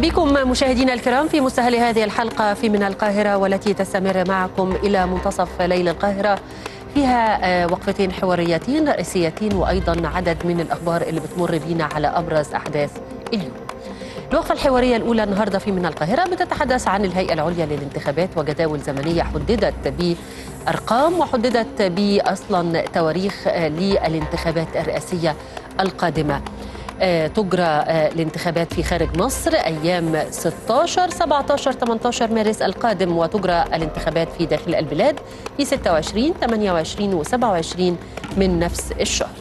بكم مشاهدينا الكرام في مستهل هذه الحلقة في من القاهرة والتي تستمر معكم إلى منتصف ليل القاهرة. فيها وقفتين حواريتين رئيسيتين وأيضا عدد من الأخبار اللي بتمر بينا على أبرز أحداث اليوم. الوقفة الحوارية الأولى النهاردة في من القاهرة بتتحدث عن الهيئة العليا للانتخابات وجداول زمنية حددت بأرقام وحددت بأصلا تواريخ للانتخابات الرئاسية القادمة. تجرى الانتخابات في خارج مصر أيام 16 17 18 مارس القادم وتجرى الانتخابات في داخل البلاد في 26 28 و27 من نفس الشهر.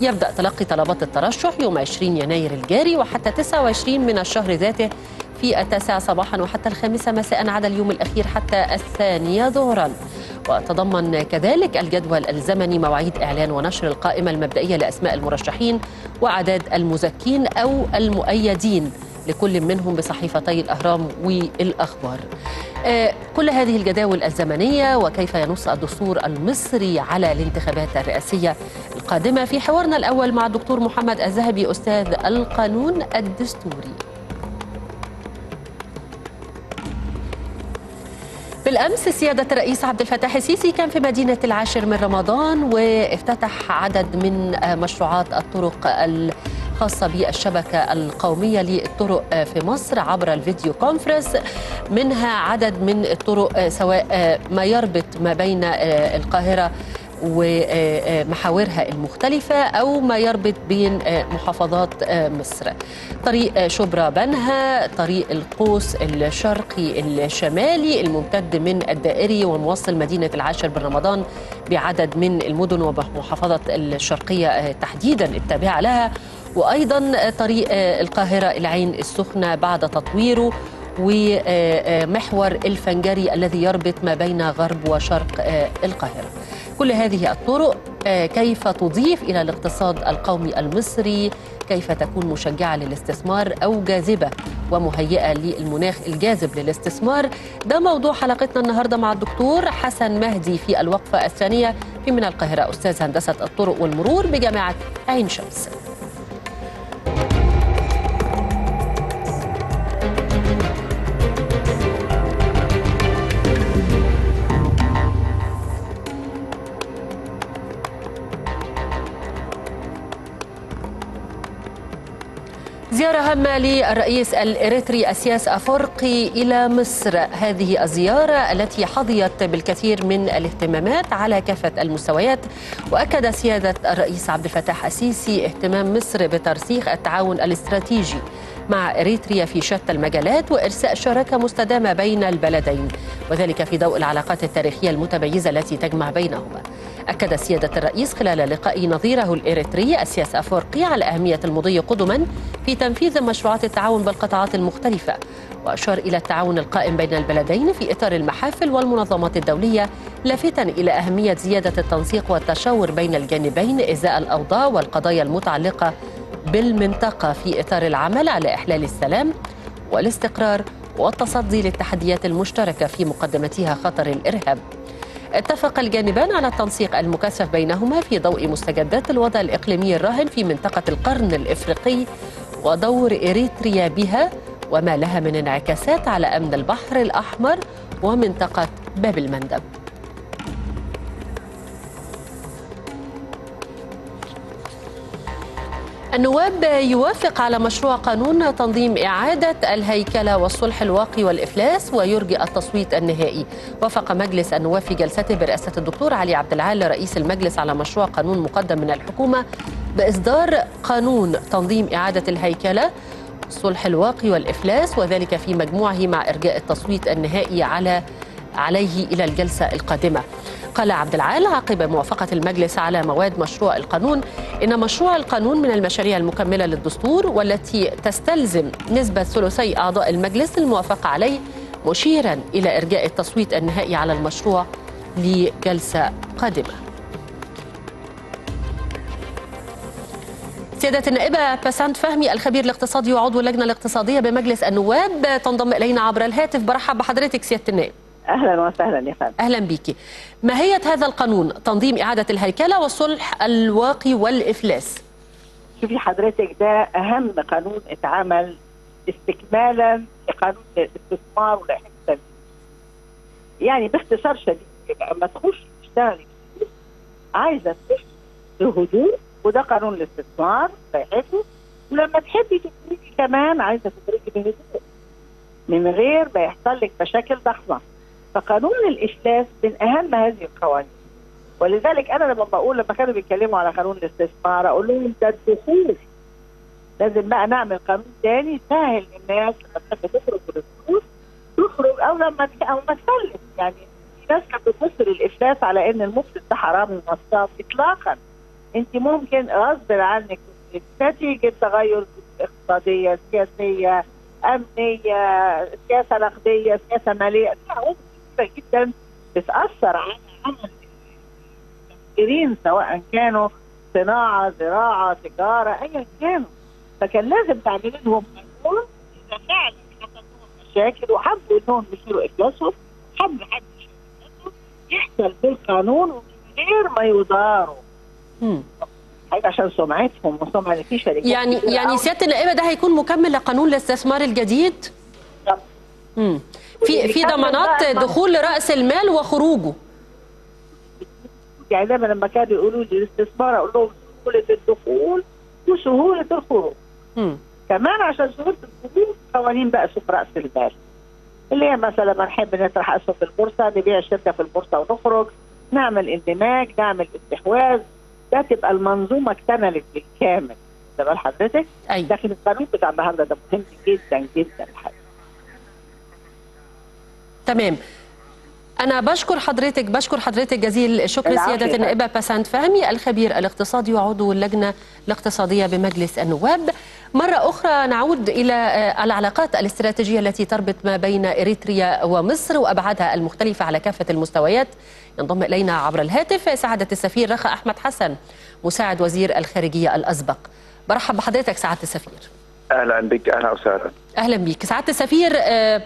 يبدأ تلقي طلبات الترشح يوم 20 يناير الجاري وحتى 29 من الشهر ذاته في التاسعة صباحا وحتى الخامسة مساء عدا اليوم الأخير حتى الثانية ظهرا وتضمن كذلك الجدول الزمني مواعيد إعلان ونشر القائمة المبدئية لأسماء المرشحين وأعداد المزكين أو المؤيدين لكل منهم بصحيفتي الأهرام والأخبار. آه كل هذه الجداول الزمنية وكيف ينص الدستور المصري على الانتخابات الرئاسية القادمة في حوارنا الأول مع الدكتور محمد الذهبي أستاذ القانون الدستوري. بالأمس سيادة الرئيس عبد الفتاح السيسي كان في مدينة العاشر من رمضان وافتتح عدد من مشروعات الطرق الخاصة بالشبكة القومية للطرق في مصر عبر الفيديو كونفرنس. منها عدد من الطرق سواء ما يربط ما بين القاهرة ومحاورها المختلفة أو ما يربط بين محافظات مصر. طريق شبرا بنها طريق القوس الشرقي الشمالي الممتد من الدائري وموصل مدينة العاشر بن رمضان بعدد من المدن ومحافظة الشرقية تحديدا التابعة لها. وأيضا طريق القاهرة العين السخنة بعد تطويره ومحور الفنجري الذي يربط ما بين غرب وشرق القاهرة. كل هذه الطرق كيف تضيف إلى الاقتصاد القومي المصري؟ كيف تكون مشجعة للاستثمار أو جاذبة؟ ومهيئة للمناخ الجاذب للاستثمار؟ ده موضوع حلقتنا النهاردة مع الدكتور حسن مهدي في الوقفة الثانية في من القاهرة. أستاذ هندسة الطرق والمرور بجامعة عين شمس. زيارة هامة للرئيس الإريتري أسياس أفورقي إلى مصر. هذه الزيارة التي حظيت بالكثير من الاهتمامات على كافة المستويات وأكد سيادة الرئيس عبد الفتاح السيسي اهتمام مصر بترسيخ التعاون الاستراتيجي. مع إريتريا في شتى المجالات وإرساء شراكة مستدامة بين البلدين وذلك في ضوء العلاقات التاريخية المتميزة التي تجمع بينهما. أكد سيادة الرئيس خلال لقاء نظيره الإريتري أسياس أفورقي على أهمية المضي قدما في تنفيذ مشروعات التعاون بالقطاعات المختلفة وأشار إلى التعاون القائم بين البلدين في إطار المحافل والمنظمات الدولية لافتا إلى أهمية زيادة التنسيق والتشاور بين الجانبين إزاء الأوضاع والقضايا المتعلقة بالمنطقة في إطار العمل على إحلال السلام والاستقرار والتصدي للتحديات المشتركة في مقدمتها خطر الإرهاب. اتفق الجانبان على التنسيق المكثف بينهما في ضوء مستجدات الوضع الإقليمي الراهن في منطقة القرن الإفريقي ودور إريتريا بها وما لها من انعكاسات على أمن البحر الأحمر ومنطقة باب المندب. النواب يوافق على مشروع قانون تنظيم إعادة الهيكلة والصلح الواقي والإفلاس ويرجئ التصويت النهائي. وافق مجلس النواب في جلسته برئاسة الدكتور علي عبد العال رئيس المجلس على مشروع قانون مقدم من الحكومة بإصدار قانون تنظيم إعادة الهيكلة الصلح الواقي والإفلاس وذلك في مجموعه مع إرجاء التصويت النهائي على عليه إلى الجلسة القادمة. قال عبد العال عقب موافقة المجلس على مواد مشروع القانون إن مشروع القانون من المشاريع المكملة للدستور والتي تستلزم نسبة ثلثي أعضاء المجلس الموافقة عليه مشيرا إلى إرجاء التصويت النهائي على المشروع لجلسة قادمة. سيادة النائبة بسنت فهمي الخبير الاقتصادي وعضو اللجنة الاقتصادية بمجلس النواب تنضم إلينا عبر الهاتف. برحب بحضرتك سيادة النائب. أهلا وسهلا يا فندم. أهلا بيكي ماهية هذا القانون تنظيم إعادة الهيكلة والصلح الواقي والإفلاس؟ شوفي حضرتك ده أهم قانون اتعمل استكمالا لقانون الاستثمار التنفيذ. يعني باختصار شديد لما تخش تشتغلي عايزة تخش بهدوء وده قانون الاستثمار لائحته ولما تحبي تخرجي كمان عايزة تخرجي بهدوء من غير ما يحصل لك مشاكل ضخمة. فقانون الافلاس من أهم هذه القوانين. ولذلك أنا لما بقول لما كانوا بيتكلموا على قانون الاستثمار أقول لهم ده الدخول. لازم بقى نعمل قانون تاني سهل للناس لما تخرج بالفلوس تخرج أو لما أو ما تسلم يعني في ناس كانت بتبص للإفلاس على إن المفسد ده حرام ونصاب اطلاقا. أنت ممكن غصب عنك نتيجة تغير اقتصادية سياسية أمنية سياسة نقدية سياسة مالية. في كثيره جدا بتأثر على عمل المفكرين سواء كانوا صناعة زراعة تجارة ايا كانوا. فكان لازم تعملي لهم قانون إذا فعلا حصل لهم مشاكل وحبوا إنهم يشيلوا افلاسهم حب حد يحصل بالقانون ومن غير ما يضاروا. حاجة عشان سمعتهم وسمعه في شركات يعني يعني سيادة النائبة ده هيكون مكمل لقانون الاستثمار الجديد؟ امم في في ضمانات دخول رأس المال وخروجه. يعني دايما لما كانوا يقولوا لي الاستثمار أقول لهم سهوله الدخول وسهوله الخروج امم كمان عشان سهوله الخروج قوانين بقى سوق رأس المال. اللي هي مثلا لما نحب نطرح أسهم في البورصة نبيع الشركة في البورصة ونخرج نعمل اندماج نعمل استحواذ. ده تبقى المنظومة اكتملت بالكامل. بال حضرتك أيوة. لكن القانون بتاع النهارده ده مهم جدا جدا الحقيقة تمام. أنا بشكر حضرتك بشكر حضرتك جزيل الشكر سيادة يا النائبة بسنت فهمي الخبير الاقتصادي وعضو اللجنة الاقتصادية بمجلس النواب. مرة أخرى نعود إلى آه، العلاقات الاستراتيجية التي تربط ما بين إريتريا ومصر وأبعادها المختلفة على كافة المستويات. ينضم إلينا عبر الهاتف سعادة السفير رخا أحمد حسن مساعد وزير الخارجية الأسبق. برحب بحضرتك سعادة السفير. أهلا بك أهلا وسهلا. أهلا بك سعادة السفير آه،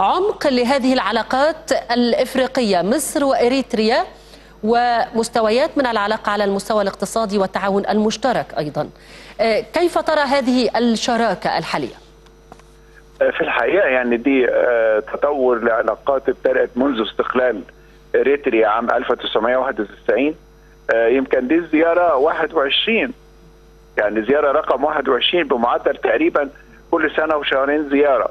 عمق لهذه العلاقات الإفريقية. مصر وإريتريا ومستويات من العلاقة على المستوى الاقتصادي والتعاون المشترك أيضا. آه، كيف ترى هذه الشراكة الحالية؟ في الحقيقة يعني دي آه، تطور لعلاقات ابتدأت منذ استقلال إريتريا عام 1991 آه، يمكن دي الزياره 21 يعني زيارة رقم 21 بمعدل تقريبا كل سنة وشهرين زيارة.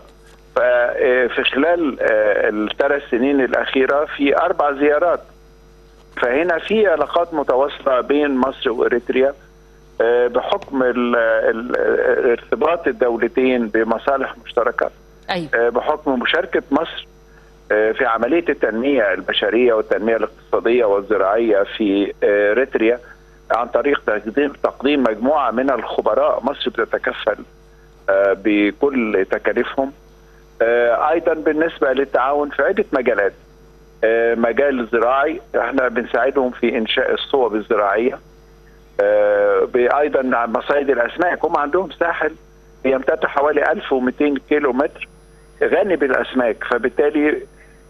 ففي خلال آه، الثلاث سنين الأخيرة في أربع زيارات. فهنا في علاقات متواصلة بين مصر وإريتريا آه، بحكم ارتباط الدولتين بمصالح مشتركة آه، بحكم مشاركة مصر آه، في عملية التنمية البشرية والتنمية الاقتصادية والزراعية في آه، إريتريا عن طريق تقديم مجموعة من الخبراء. مصر بتتكفل آه، بكل تكاليفهم. آه، أيضا بالنسبة للتعاون في عدة مجالات. آه، مجال زراعي إحنا بنساعدهم في إنشاء الصوب الزراعية. آه، أيضا مصايد الأسماك. هم عندهم ساحل يمتد حوالي 1200 كيلو متر غني بالأسماك. فبالتالي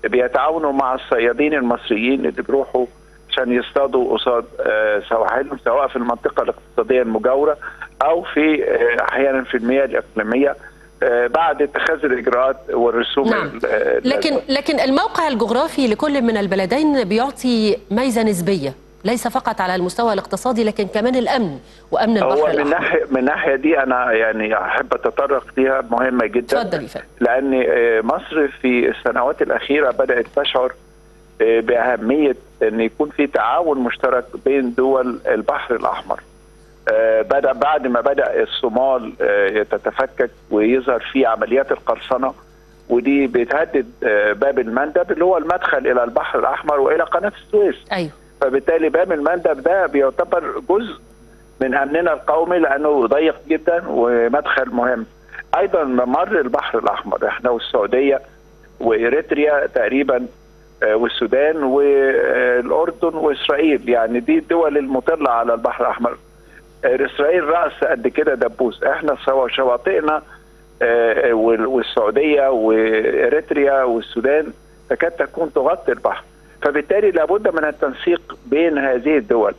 بيتعاونوا مع الصيادين المصريين اللي بيروحوا عشان يصطادوا قصاد آه، سواحلهم سواء في المنطقة الاقتصادية المجاورة أو في آه، أحيانا في المياه الإقليمية. آه، بعد اتخاذ الإجراءات والرسوم نعم. آه، لكن لكن الموقع الجغرافي لكل من البلدين بيعطي ميزة نسبية ليس فقط على المستوى الاقتصادي لكن كمان الأمن وأمن هو البحر من الأحمر. ناحيه من الناحيه دي أنا يعني أحب أتطرق ليها مهمة جدا. اتفضل لأن آه، مصر في السنوات الأخيرة بدأت تشعر آه، بأهمية إن يكون في تعاون مشترك بين دول البحر الأحمر. آه، بدا بعد ما بدأ الصومال آه، تتفكك ويظهر فيه عمليات القرصنة ودي بتهدد آه، باب المندب اللي هو المدخل إلى البحر الأحمر وإلى قناة السويس أيوه فبالتالي باب المندب ده بيعتبر جزء من امننا القومي لأنه ضيق جدا ومدخل مهم. أيضا ممر البحر الأحمر إحنا والسعودية وإريتريا تقريبا آه، والسودان والأردن وإسرائيل يعني دي الدول المطلة على البحر الأحمر. آه، اسرائيل رأس قد كده دبوس إحنا شواطئنا آه، وال- والسعودية وإريتريا والسودان تكاد تكون تغطي البحر. فبالتالي لابد من التنسيق بين هذه الدول.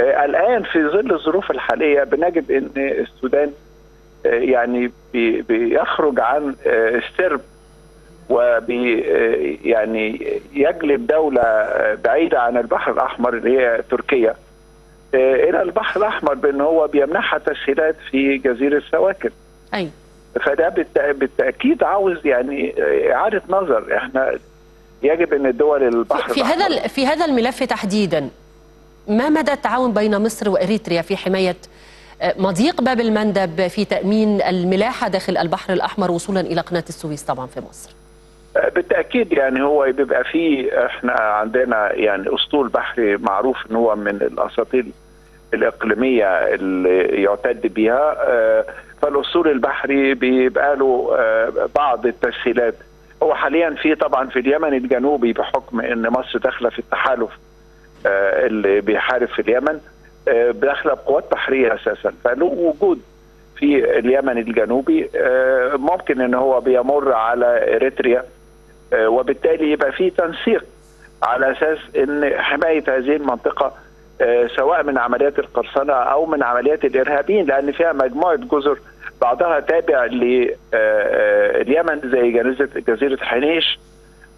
آه، الآن في ظل الظروف الحالية بنجد إن السودان يعني بي بيخرج عن السرب وبي يعني يجلب دولة بعيدة عن البحر الأحمر اللي هي تركيا إلى البحر الأحمر بأن هو بيمنحها تسهيلات في جزيرة سواكن. أي. فده بالتأكيد عاوز يعني إعادة نظر. إحنا يجب أن الدول البحر في هذا في هذا الملف تحديدا ما مدى التعاون بين مصر وإريتريا في حماية مضيق باب المندب في تأمين الملاحة داخل البحر الأحمر وصولا إلى قناة السويس طبعا في مصر؟ بالتأكيد يعني هو بيبقى فيه إحنا عندنا يعني أسطول بحري معروف إن هو من الاساطيل الإقليمية اللي يعتد بها فالأسطول البحري بيبقى له بعض التسهيلات. هو حاليا في طبعا في اليمن الجنوبي بحكم إن مصر داخلة في التحالف اللي بيحارب في اليمن داخلة بقوات بحرية أساسا. فله وجود في اليمن الجنوبي ممكن إن هو بيمر على إريتريا وبالتالي يبقى في تنسيق على أساس إن حماية هذه المنطقة سواء من عمليات القرصنة أو من عمليات الإرهابيين لأن فيها مجموعة جزر بعضها تابع لليمن زي جزيرة حنيش.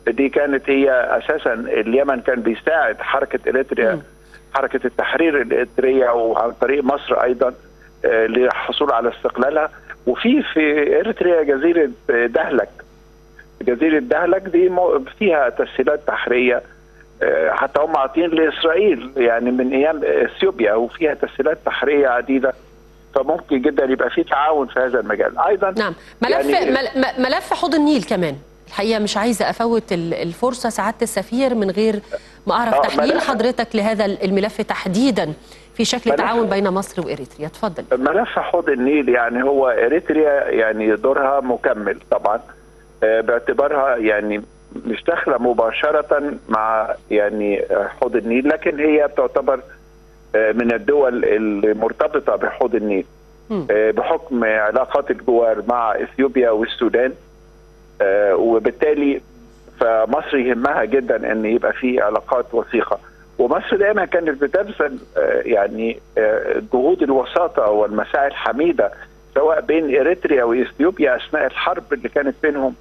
دي كانت هي أساسا اليمن كان بيساعد حركة إريتريا حركة التحرير الاريتريه وعن طريق مصر أيضا للحصول على استقلالها. وفي في إريتريا جزيرة دهلك. جزيرة دهلك دي فيها تسهيلات بحريه حتى هم عاطين لإسرائيل يعني من أيام إثيوبيا وفيها تسهيلات بحريه عديدة. فممكن جدا يبقى في تعاون في هذا المجال. أيضا نعم. ملف يعني ملف حوض النيل كمان. الحقيقة مش عايزة أفوت الفرصة سعادة السفير من غير ما أعرف تحليل حضرتك لهذا الملف تحديدا في شكل تعاون بين مصر وإريتريا. اتفضل. ملف حوض النيل يعني هو إريتريا يعني دورها مكمل طبعا. باعتبارها يعني مش داخله مباشرة مع يعني حوض النيل لكن هي بتعتبر من الدول المرتبطة بحوض النيل. بحكم علاقات الجوار مع إثيوبيا والسودان وبالتالي فمصر يهمها جدا إن يبقى في علاقات وثيقة. ومصر دائما كانت بتبذل يعني جهود الوساطة والمساعي الحميدة سواء بين إريتريا وإثيوبيا أثناء الحرب اللي كانت بينهم.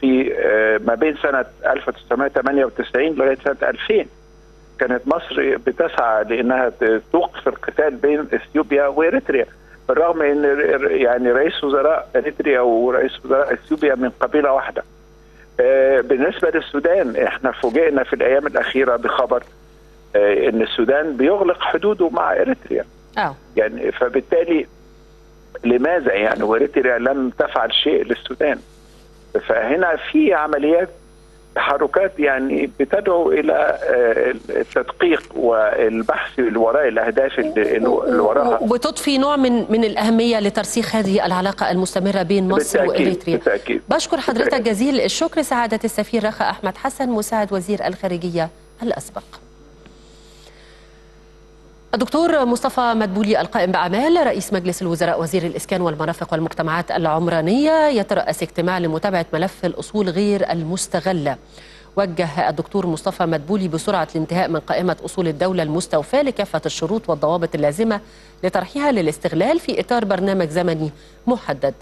في ما بين سنة 1998 لغاية سنة 2000 كانت مصر بتسعى لإنها توقف القتال بين إثيوبيا وإريتريا بالرغم إن يعني رئيس وزراء إريتريا ورئيس وزراء إثيوبيا من قبيلة واحدة. بالنسبة للسودان إحنا فوجئنا في الأيام الأخيرة بخبر إن السودان بيغلق حدوده مع إريتريا. يعني فبالتالي لماذا يعني وإريتريا لم تفعل شيء للسودان؟ فهنا في عمليات تحركات يعني بتدعو إلى التدقيق والبحث وراء الأهداف اللي وراها وبتضفي نوع من من الأهمية لترسيخ هذه العلاقة المستمرة بين مصر وإريتريا بالتأكيد. بشكر حضرتك بالتأكيد. جزيل الشكر سعادة السفير رخا أحمد حسن مساعد وزير الخارجية الأسبق الدكتور مصطفى مدبولي القائم بأعمال رئيس مجلس الوزراء وزير الإسكان والمرافق والمجتمعات العمرانية يترأس اجتماع لمتابعة ملف الأصول غير المستغلة وجه الدكتور مصطفى مدبولي بسرعة الانتهاء من قائمة أصول الدولة المستوفاة لكافة الشروط والضوابط اللازمة لطرحها للاستغلال في إطار برنامج زمني محدد.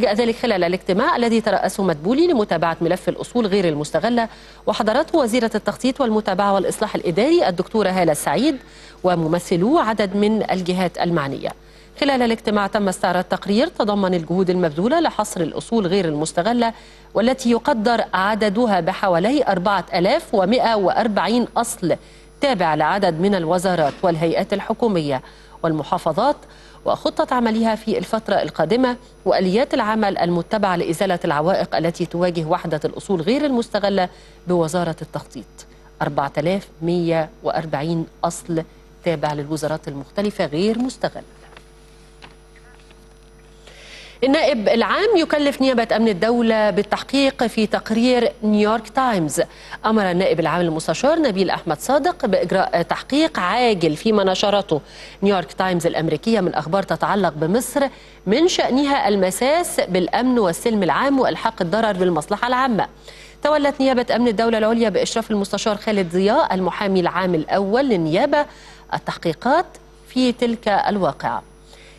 جاء ذلك خلال الاجتماع الذي ترأسه مدبولي لمتابعة ملف الأصول غير المستغلة وحضرته وزيرة التخطيط والمتابعة والإصلاح الإداري الدكتورة هالة السعيد وممثلو عدد من الجهات المعنية. خلال الاجتماع تم استعراض تقرير تضمن الجهود المبذولة لحصر الأصول غير المستغلة والتي يقدر عددها بحوالي 4140 أصل تابع لعدد من الوزارات والهيئات الحكومية والمحافظات. وخطة عملها في الفترة القادمة وآليات العمل المتبعة لإزالة العوائق التي تواجه وحدة الأصول غير المستغلة بوزارة التخطيط. 4140 أصل تابع للوزارات المختلفة غير مستغل النائب العام يكلف نيابة أمن الدولة بالتحقيق في تقرير نيويورك تايمز. أمر النائب العام المستشار نبيل أحمد صادق بإجراء تحقيق عاجل فيما نشرته. نيويورك تايمز الأمريكية من أخبار تتعلق بمصر من شأنها المساس بالأمن والسلم العام وإلحاق الضرر بالمصلحة العامة. تولت نيابة أمن الدولة العليا بإشراف المستشار خالد ضياء المحامي العام الأول للنيابة التحقيقات في تلك الواقعة.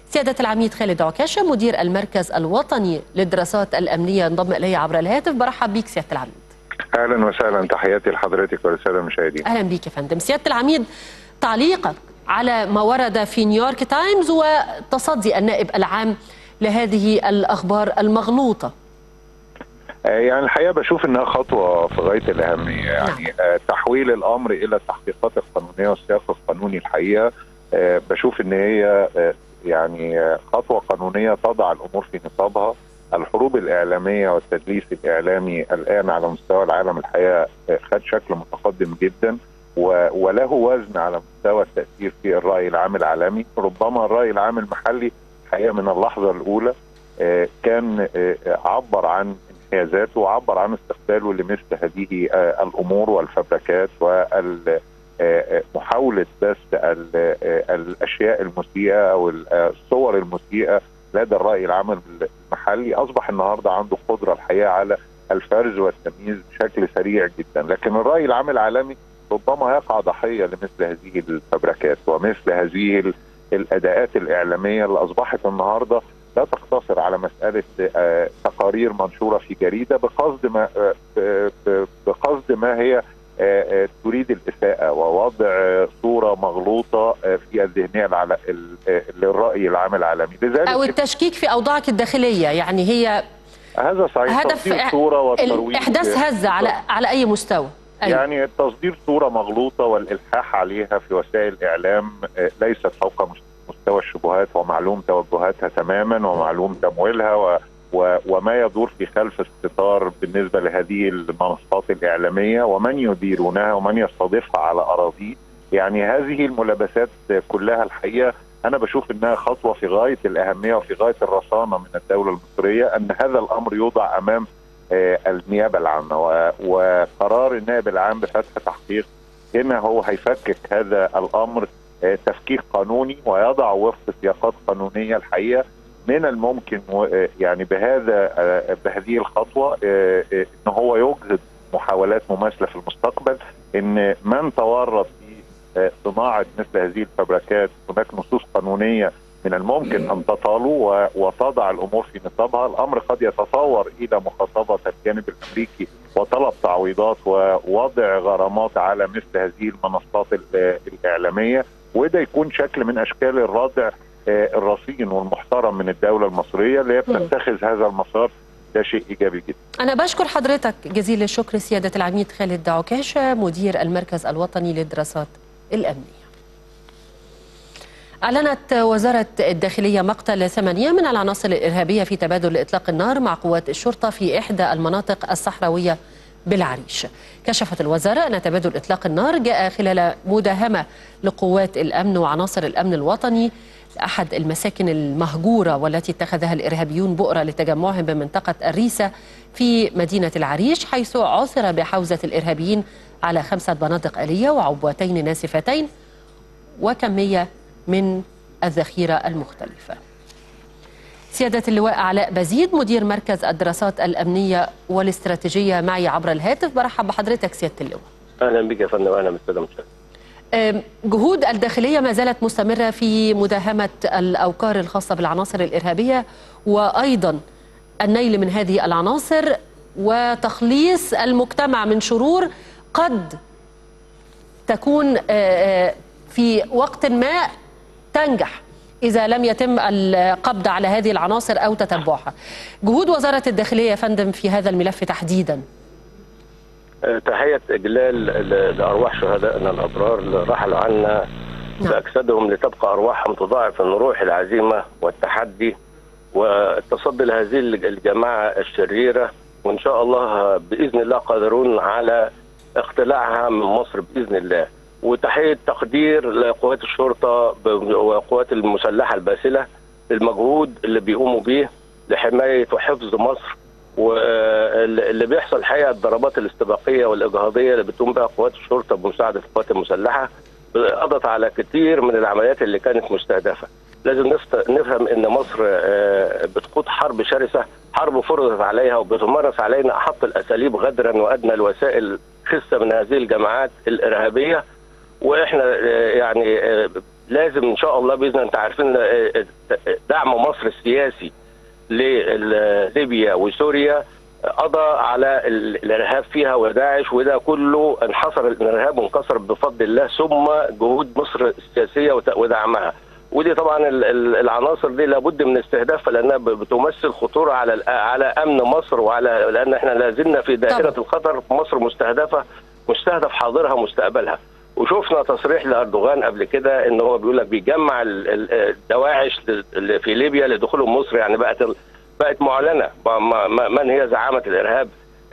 سيادة العميد خالد عكاشة مدير المركز الوطني للدراسات الأمنية انضم إلي عبر الهاتف. برحب بيك سيادة العميد. أهلا وسهلا. تحياتي لحضرتك وللسادة المشاهدين. أهلا بيك يا فندم. سيادة العميد تعليقك على ما ورد في نيويورك تايمز وتصدي النائب العام لهذه الأخبار المغلوطة. آه، يعني الحقيقة بشوف إنها خطوة في غاية الاهميه يعني آه، تحويل الأمر إلى التحقيقات القانونية والسياق القانوني الحقيقة آه، بشوف إن هي يعني خطوة قانونية تضع الأمور في نصابها الحروب الإعلامية والتدليس الإعلامي الآن على مستوى العالم الحقيقة آه، خد شكل متقدم جدا وله وزن على مستوى التأثير في الرأي العام العالمي. ربما الرأي العام المحلي الحقيقة من اللحظة الأولى آه، كان آه، عبر عن انحيازاته وعبر عن استقباله لمثل هذه آه، الأمور والفبركات ومحاوله ال- آه، الأشياء المسيئة أو ال- الصور المسيئة لدى الرأي العام المحلي. أصبح النهارده عنده قدرة الحقيقة على الفرز والتمييز بشكل سريع جدا. لكن الرأي العام العالمي ربما يقع ضحية لمثل هذه الفبركات ومثل هذه ال- الأداءات الإعلامية اللي أصبحت النهارده لا تقتصر على مسألة آه، تقارير منشورة في جريدة بقصد ما آه، بقصد ما هي تريد الإساءة ووضع آه، صورة مغلوطة آه، في الذهنية العل- ال- آه، للرأي العام العالمي. لذلك أو التشكيك في أوضاعك الداخلية يعني هي هذا صحيح هدف تصدير صورة والترويج إحداث هزة على على أي مستوى؟ أيوة. يعني تصدير صورة مغلوطة والإلحاح عليها في وسائل الإعلام آه، ليست فوق مس- مستوى الشبهات ومعلوم توجهاتها تماما ومعلوم تمويلها و وما يدور في خلف الستار بالنسبة لهذه المنصات الإعلامية ومن يديرونها ومن يستضيفها على أراضيه يعني هذه الملابسات كلها الحقيقة أنا بشوف إنها خطوة في غاية الأهمية وفي غاية الرصانة من الدولة المصرية أن هذا الأمر يوضع أمام آه، النيابة العامة. و- وقرار النائب العام بفتح تحقيق هنا هو هيفكك هذا الأمر آه، تفكيك قانوني ويضع وفق سياقات قانونية الحقيقة. من الممكن آه، يعني بهذا آه، بهذه الخطوة آه، إن هو يجهض محاولات مماثلة في المستقبل إن من تورط في صناعة مثل هذه الفبركات هناك نصوص قانونية من الممكن أن تطالوا و- وتضع الأمور في نصابها، الأمر قد يتطور إلى مخاطبة الجانب الأمريكي وطلب تعويضات ووضع غرامات على مثل هذه المنصات ال- الإعلامية وده يكون شكل من أشكال الردع الرصين والمحترم من الدولة المصرية اللي هي. بتتخذ هذا المسار ده شيء إيجابي جدا. أنا بشكر حضرتك جزيل الشكر سيادة العميد خالد عكاشة مدير المركز الوطني للدراسات الأمنية أعلنت وزارة الداخلية مقتل ثمانية من العناصر الإرهابية في تبادل إطلاق النار مع قوات الشرطة في إحدى المناطق الصحراوية بالعريش كشفت الوزارة أن تبادل إطلاق النار جاء خلال مداهمة لقوات الأمن وعناصر الأمن الوطني أحد المساكن المهجورة والتي اتخذها الإرهابيون بؤرة لتجمعهم بمنطقة الريسة في مدينة العريش حيث عثر بحوزة الإرهابيين على خمسة بنادق آلية وعبوتين ناسفتين وكمية من الذخيرة المختلفة. سيادة اللواء علاء بزيد مدير مركز الدراسات الأمنية والاستراتيجية معي عبر الهاتف. برحب بحضرتك سيادة اللواء. أهلا بك يا فندم المشاهدين أم، جهود الداخلية ما زالت مستمرة في مداهمة الأوكار الخاصة بالعناصر الإرهابية وأيضا النيل من هذه العناصر وتخليص المجتمع من شرور قد تكون آه، آه، في وقت ما تنجح إذا لم يتم القبض على هذه العناصر أو تتبعها. جهود وزارة الداخلية يا فندم في هذا الملف تحديدا. آه، تحية إجلال ل- لأرواح شهدائنا الأبرار اللي رحلوا عنا نعم. باجسادهم لتبقى أرواحهم تضاعف من روح العزيمة والتحدي والتصدي لهذه الج- الجماعة الشريرة وإن شاء الله بإذن الله قادرون على اقتلاعها من مصر بإذن الله وتحية تقدير لقوات الشرطة ب- والقوات المسلحة الباسلة المجهود اللي بيقوموا به لحماية وحفظ مصر واللي بيحصل الحقيقة الضربات الاستباقية والاجهاضيه اللي بتقوم بها قوات الشرطة بمساعدة القوات المسلحة قضت على كثير من العمليات اللي كانت مستهدفة. لازم نفهم إن مصر آه، بتخوض حرب شرسة، حرب فرضت عليها وبتمارس علينا أحط الأساليب غدرا وأدنى الوسائل خسه من هذه الجماعات الإرهابية وإحنا آه، يعني آه، لازم إن شاء الله بإذن أنت عارفين دعم مصر السياسي لليبيا وسوريا قضى على ال- الإرهاب فيها وداعش وده كله انحصر الإرهاب وانكسر بفضل الله ثم جهود مصر السياسية ودعمها ودي طبعا ال- ال- العناصر دي لابد من استهدافها لأنها بتمثل خطورة على على أمن مصر وعلى لأن إحنا لازلنا في دائرة. الخطر مصر مستهدفة مستهدف حاضرها مستقبلها وشفنا تصريح لأردوغان قبل كده إن هو بيقول لك بيجمع ال- ال- الدواعش في ليبيا لدخولهم مصر يعني بقت بقت معلنة من هي زعامة الإرهاب؟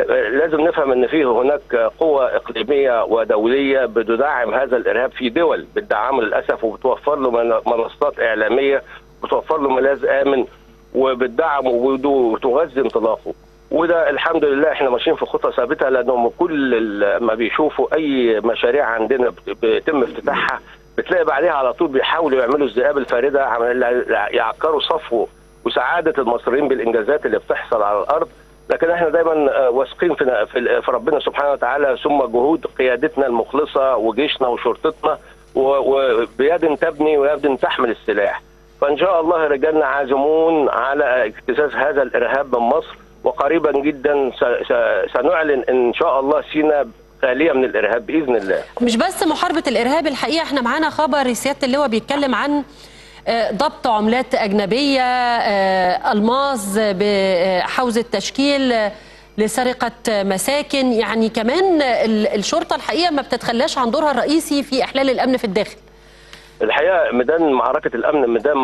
لازم نفهم إن فيه هناك قوى إقليمية ودولية بتدعم هذا الإرهاب في دول بتدعمه للأسف وبتوفر له من- منصات إعلامية بتوفر له ملاذ آمن وبتدعمه وتغذي انطلاقه. وده الحمد لله إحنا ماشيين في خطة ثابتة لأنهم كل ما بيشوفوا أي مشاريع عندنا بيتم افتتاحها بتلاقي بعدها على طول بيحاولوا يعملوا الذئاب الفارده يعكروا صفو وسعادة المصريين بالإنجازات اللي بتحصل على الأرض. لكن إحنا دايما آه، واثقين في في ربنا سبحانه وتعالى ثم جهود قيادتنا المخلصة وجيشنا وشرطتنا وبيد تبني ويد تحمل السلاح. فإن شاء الله رجالنا عازمون على اجتزاز هذا الإرهاب من مصر. وقريبا جدا سنعلن إن شاء الله سينا خاليه من الإرهاب بإذن الله. مش بس محاربة الإرهاب الحقيقة إحنا معانا خبر سيادة اللواء بيتكلم عن آه، ضبط عملات أجنبية آه، ألماظ بحوزة تشكيل لسرقة مساكن. يعني كمان ال- الشرطة الحقيقة ما بتتخلاش عن دورها الرئيسي في إحلال الأمن في الداخل. الحقيقة ميدان معركة الأمن ميدان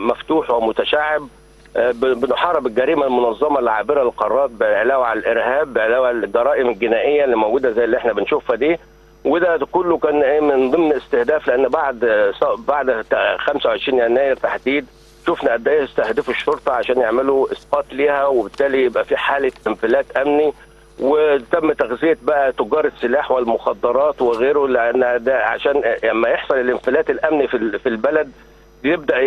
مفتوح ومتشعب. بنحارب الجريمه المنظمة العابرة للقارات بعلاوة على الإرهاب بعلاوة على الجرائم الجنائية اللي موجودة زي اللي إحنا بنشوفها دي. وده كله كان إيه من ضمن استهداف لأن بعد آه، بعد تا- 25 يناير تحديد شفنا قد إيه استهدفوا الشرطة عشان يعملوا إسقاط ليها وبالتالي يبقى في حالة انفلات أمني. وتم تغذية بقى تجار السلاح والمخدرات وغيره لأن ده عشان لما يحصل الانفلات الأمني في ال- في البلد يبدأ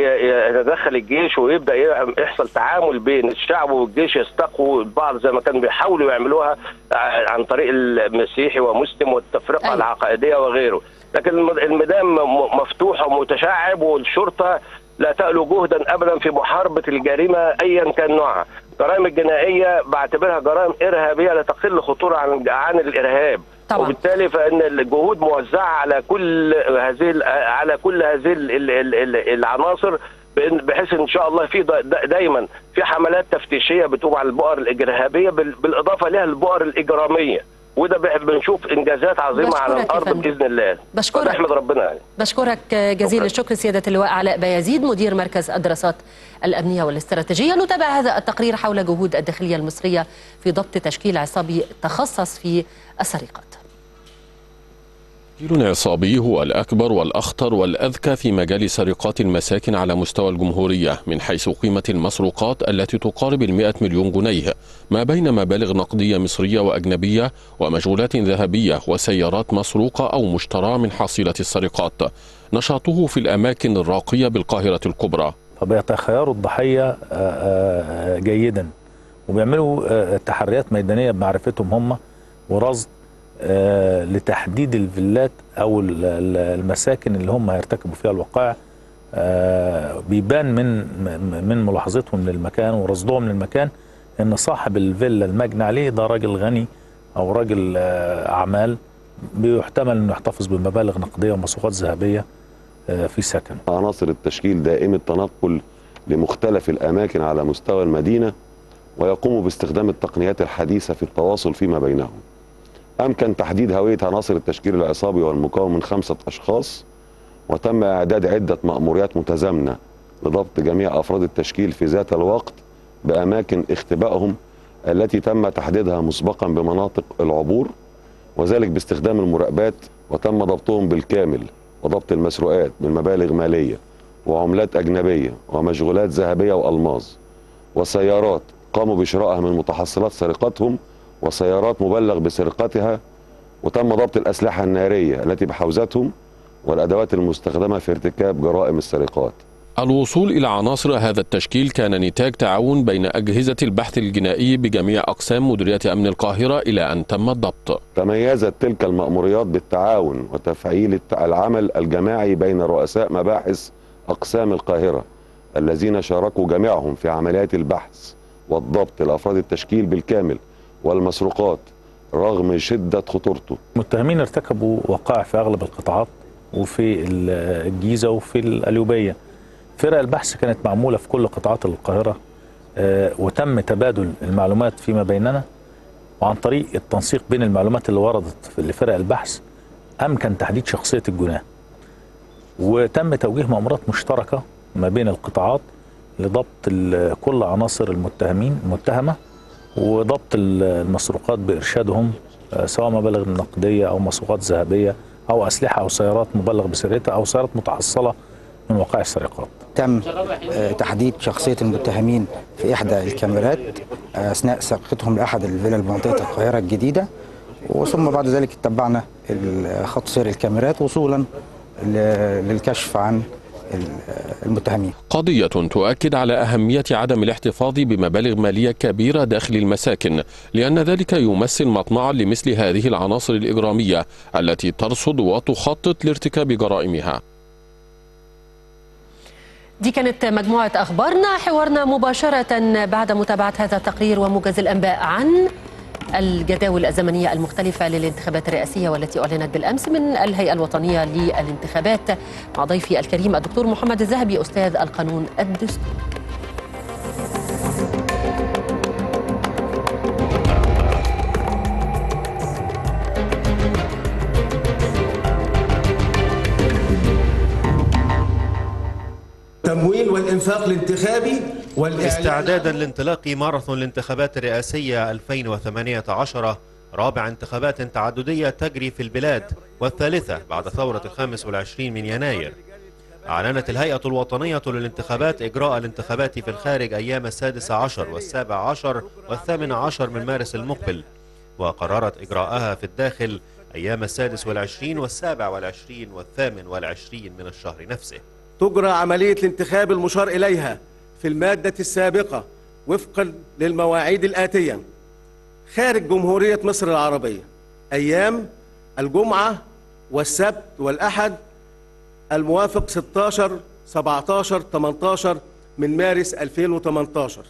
يتدخل الجيش ويبدأ يحصل تعامل بين الشعب والجيش يستقوا البعض زي ما كانوا بيحاولوا يعملوها ع- عن طريق المسيحي ومسلم والتفرقة أيوة. العقائدية وغيره. لكن الم- الميدان مفتوح ومتشعب والشرطة لا تألو جهدا ابدا في محاربة الجريمة ايا كان نوعها. الجرائم الجنائية بعتبرها جرائم إرهابية لا تقل خطورة عن عن الإرهاب. طبعا. وبالتالي فإن الجهود موزعة على كل هذه على كل هذه ال- ال- ال- ال- العناصر بحيث إن شاء الله في دا- دا- دايما في حملات تفتيشية بتقوم على البؤر الارهابيه بال- بالإضافة لها البؤر الإجرامية وده بنشوف إنجازات عظيمة على الأرض فندم. بإذن الله بشكرك. نحمد ربنا يعني بشكرك جزيل. الشكر سيادة اللواء علاء بايزيد مدير مركز الدراسات الأمنية والاستراتيجية نتابع هذا التقرير حول جهود الداخلية المصرية في ضبط تشكيل عصابي تخصص في السرقات تشكيل عصابي هو الأكبر والأخطر والأذكى في مجال سرقات المساكن على مستوى الجمهورية من حيث قيمة المسروقات التي تقارب المئة مليون جنيه ما بين مبالغ نقدية مصرية وأجنبية ومشغولات ذهبية وسيارات مسروقة أو مشترى من حصيلة السرقات. نشاطه في الأماكن الراقية بالقاهرة الكبرى. فبيتخيروا الضحية آه، آه، جيدا. وبيعملوا آه، تحريات ميدانية بمعرفتهم هم ورصد لتحديد الفيلات ال- المساكن اللي هم هيرتكبوا فيها الوقائع آه، بيبان من من ملاحظتهم للمكان ورصدهم للمكان إن صاحب الفيلا المجني عليه ده راجل غني أو راجل آه، أعمال بيحتمل إنه يحتفظ بمبالغ نقدية ومصروفات ذهبية آه، في سكن عناصر التشكيل دائم التنقل لمختلف الأماكن على مستوى المدينة ويقوموا باستخدام التقنيات الحديثة في التواصل فيما بينهم. أمكن تحديد هوية عناصر التشكيل العصابي والمكون من خمسة أشخاص وتم إعداد عدة مأموريات متزامنة لضبط جميع أفراد التشكيل في ذات الوقت بأماكن اختبائهم التي تم تحديدها مسبقا بمناطق العبور وذلك باستخدام المراقبات وتم ضبطهم بالكامل وضبط المسروقات من مبالغ مالية وعملات أجنبية ومشغولات ذهبية وألماظ وسيارات قاموا بشرائها من متحصلات سرقتهم وسيارات مبلغ بسرقتها وتم ضبط الأسلحة النارية التي بحوزتهم والأدوات المستخدمة في ارتكاب جرائم السرقات. الوصول إلى عناصر هذا التشكيل كان نتاج تعاون بين أجهزة البحث الجنائي بجميع أقسام مديرية أمن القاهرة إلى أن تم الضبط. تميزت تلك المأموريات بالتعاون وتفعيل العمل الجماعي بين رؤساء مباحث أقسام القاهرة الذين شاركوا جميعهم في عمليات البحث والضبط لأفراد التشكيل بالكامل والمسروقات رغم شدة خطورته. المتهمين ارتكبوا وقائع في أغلب القطاعات وفي ال- الجيزة وفي القليوبيه فرق البحث كانت معمولة في كل قطاعات القاهرة آه، وتم تبادل المعلومات فيما بيننا وعن طريق التنسيق بين المعلومات اللي وردت في لفرق البحث امكن تحديد شخصية الجناه وتم توجيه مأمورات مشتركة ما بين القطاعات لضبط كل عناصر المتهمين المتهمة وضبط ال- المسروقات بإرشادهم آه، سواء مبالغ نقدية أو مسروقات ذهبية أو أسلحة أو سيارات مبلغ بسرقتها أو سيارات متحصله من وقائع السرقات. تم آه، تحديد شخصية المتهمين في إحدى الكاميرات آه، أثناء سرقتهم لأحد الفلل بمنطقة القاهرة الجديدة وثم بعد ذلك اتبعنا خط سير الكاميرات وصولا للكشف عن المتهمين. قضية تؤكد على أهمية عدم الاحتفاظ بمبالغ مالية كبيرة داخل المساكن لأن ذلك يمثل مطمعا لمثل هذه العناصر الإجرامية التي ترصد وتخطط لارتكاب جرائمها. دي كانت مجموعة أخبارنا. حوارنا مباشرة بعد متابعة هذا التقرير وموجز الأنباء عن الجداول الزمنية المختلفة للانتخابات الرئاسية والتي أعلنت بالأمس من الهيئة الوطنية للانتخابات. مع ضيفي الكريم الدكتور محمد الذهبي أستاذ القانون الدستوري التمويل والإنفاق الانتخابي استعدادا لانطلاق ماراثون الانتخابات الرئاسية 2018 رابع انتخابات تعددية تجري في البلاد والثالثة بعد ثورة الخامس والعشرين من يناير. أعلنت الهيئة الوطنية للانتخابات إجراء الانتخابات في الخارج أيام السادس عشر والسابع عشر والثامن عشر من مارس المقبل وقررت إجراءها في الداخل أيام السادس والعشرين والسابع والعشرين والثامن والعشرين من الشهر نفسه. تجرى عملية الانتخاب المشار إليها. في المادة السابقة وفقا للمواعيد الآتية. خارج جمهورية مصر العربية. أيام الجمعة والسبت والأحد الموافق 16 17 18 من مارس 2018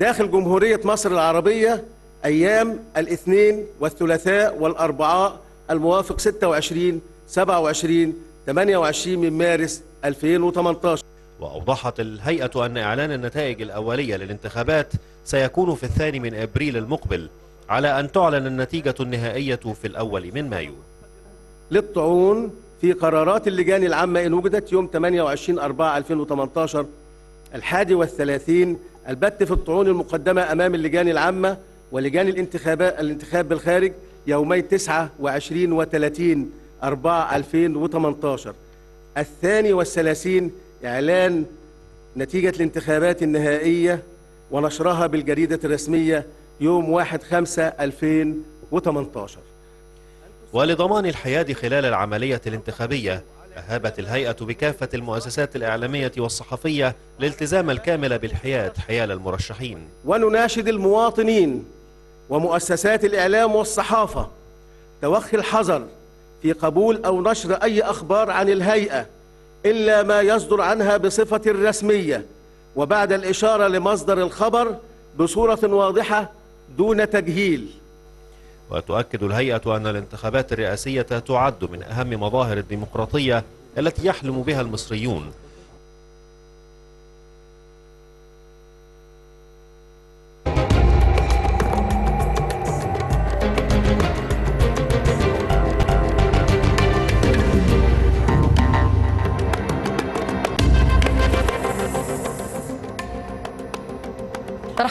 داخل جمهورية مصر العربية أيام الاثنين والثلاثاء والأربعاء الموافق 26 27 28 من مارس 2018 وأوضحت الهيئة أن إعلان النتائج الأولية للانتخابات سيكون في الثاني من أبريل المقبل على أن تعلن النتيجة النهائية في الأول من مايو. للطعون في قرارات اللجان العامة إن وجدت يوم 28 4 2018 الحادي والثلاثين البت في الطعون المقدمة أمام اللجان العامة ولجان الانتخابات الانتخاب بالخارج يومي 29 و30 4 2018 الثاني والثلاثين إعلان نتيجة الانتخابات النهائية ونشرها بالجريدة الرسمية يوم 1 5 2018 ولضمان الحياد خلال العملية الانتخابية أهابت الهيئة بكافة المؤسسات الإعلامية والصحفية الالتزام الكامل بالحياد حيال المرشحين. ونناشد المواطنين ومؤسسات الإعلام والصحافة توخي الحذر في قبول أو نشر أي أخبار عن الهيئة إلا ما يصدر عنها بصفة رسمية وبعد الإشارة لمصدر الخبر بصورة واضحة دون تجهيل. وتؤكد الهيئة أن الانتخابات الرئاسية تعد من أهم مظاهر الديمقراطية التي يحلم بها المصريون.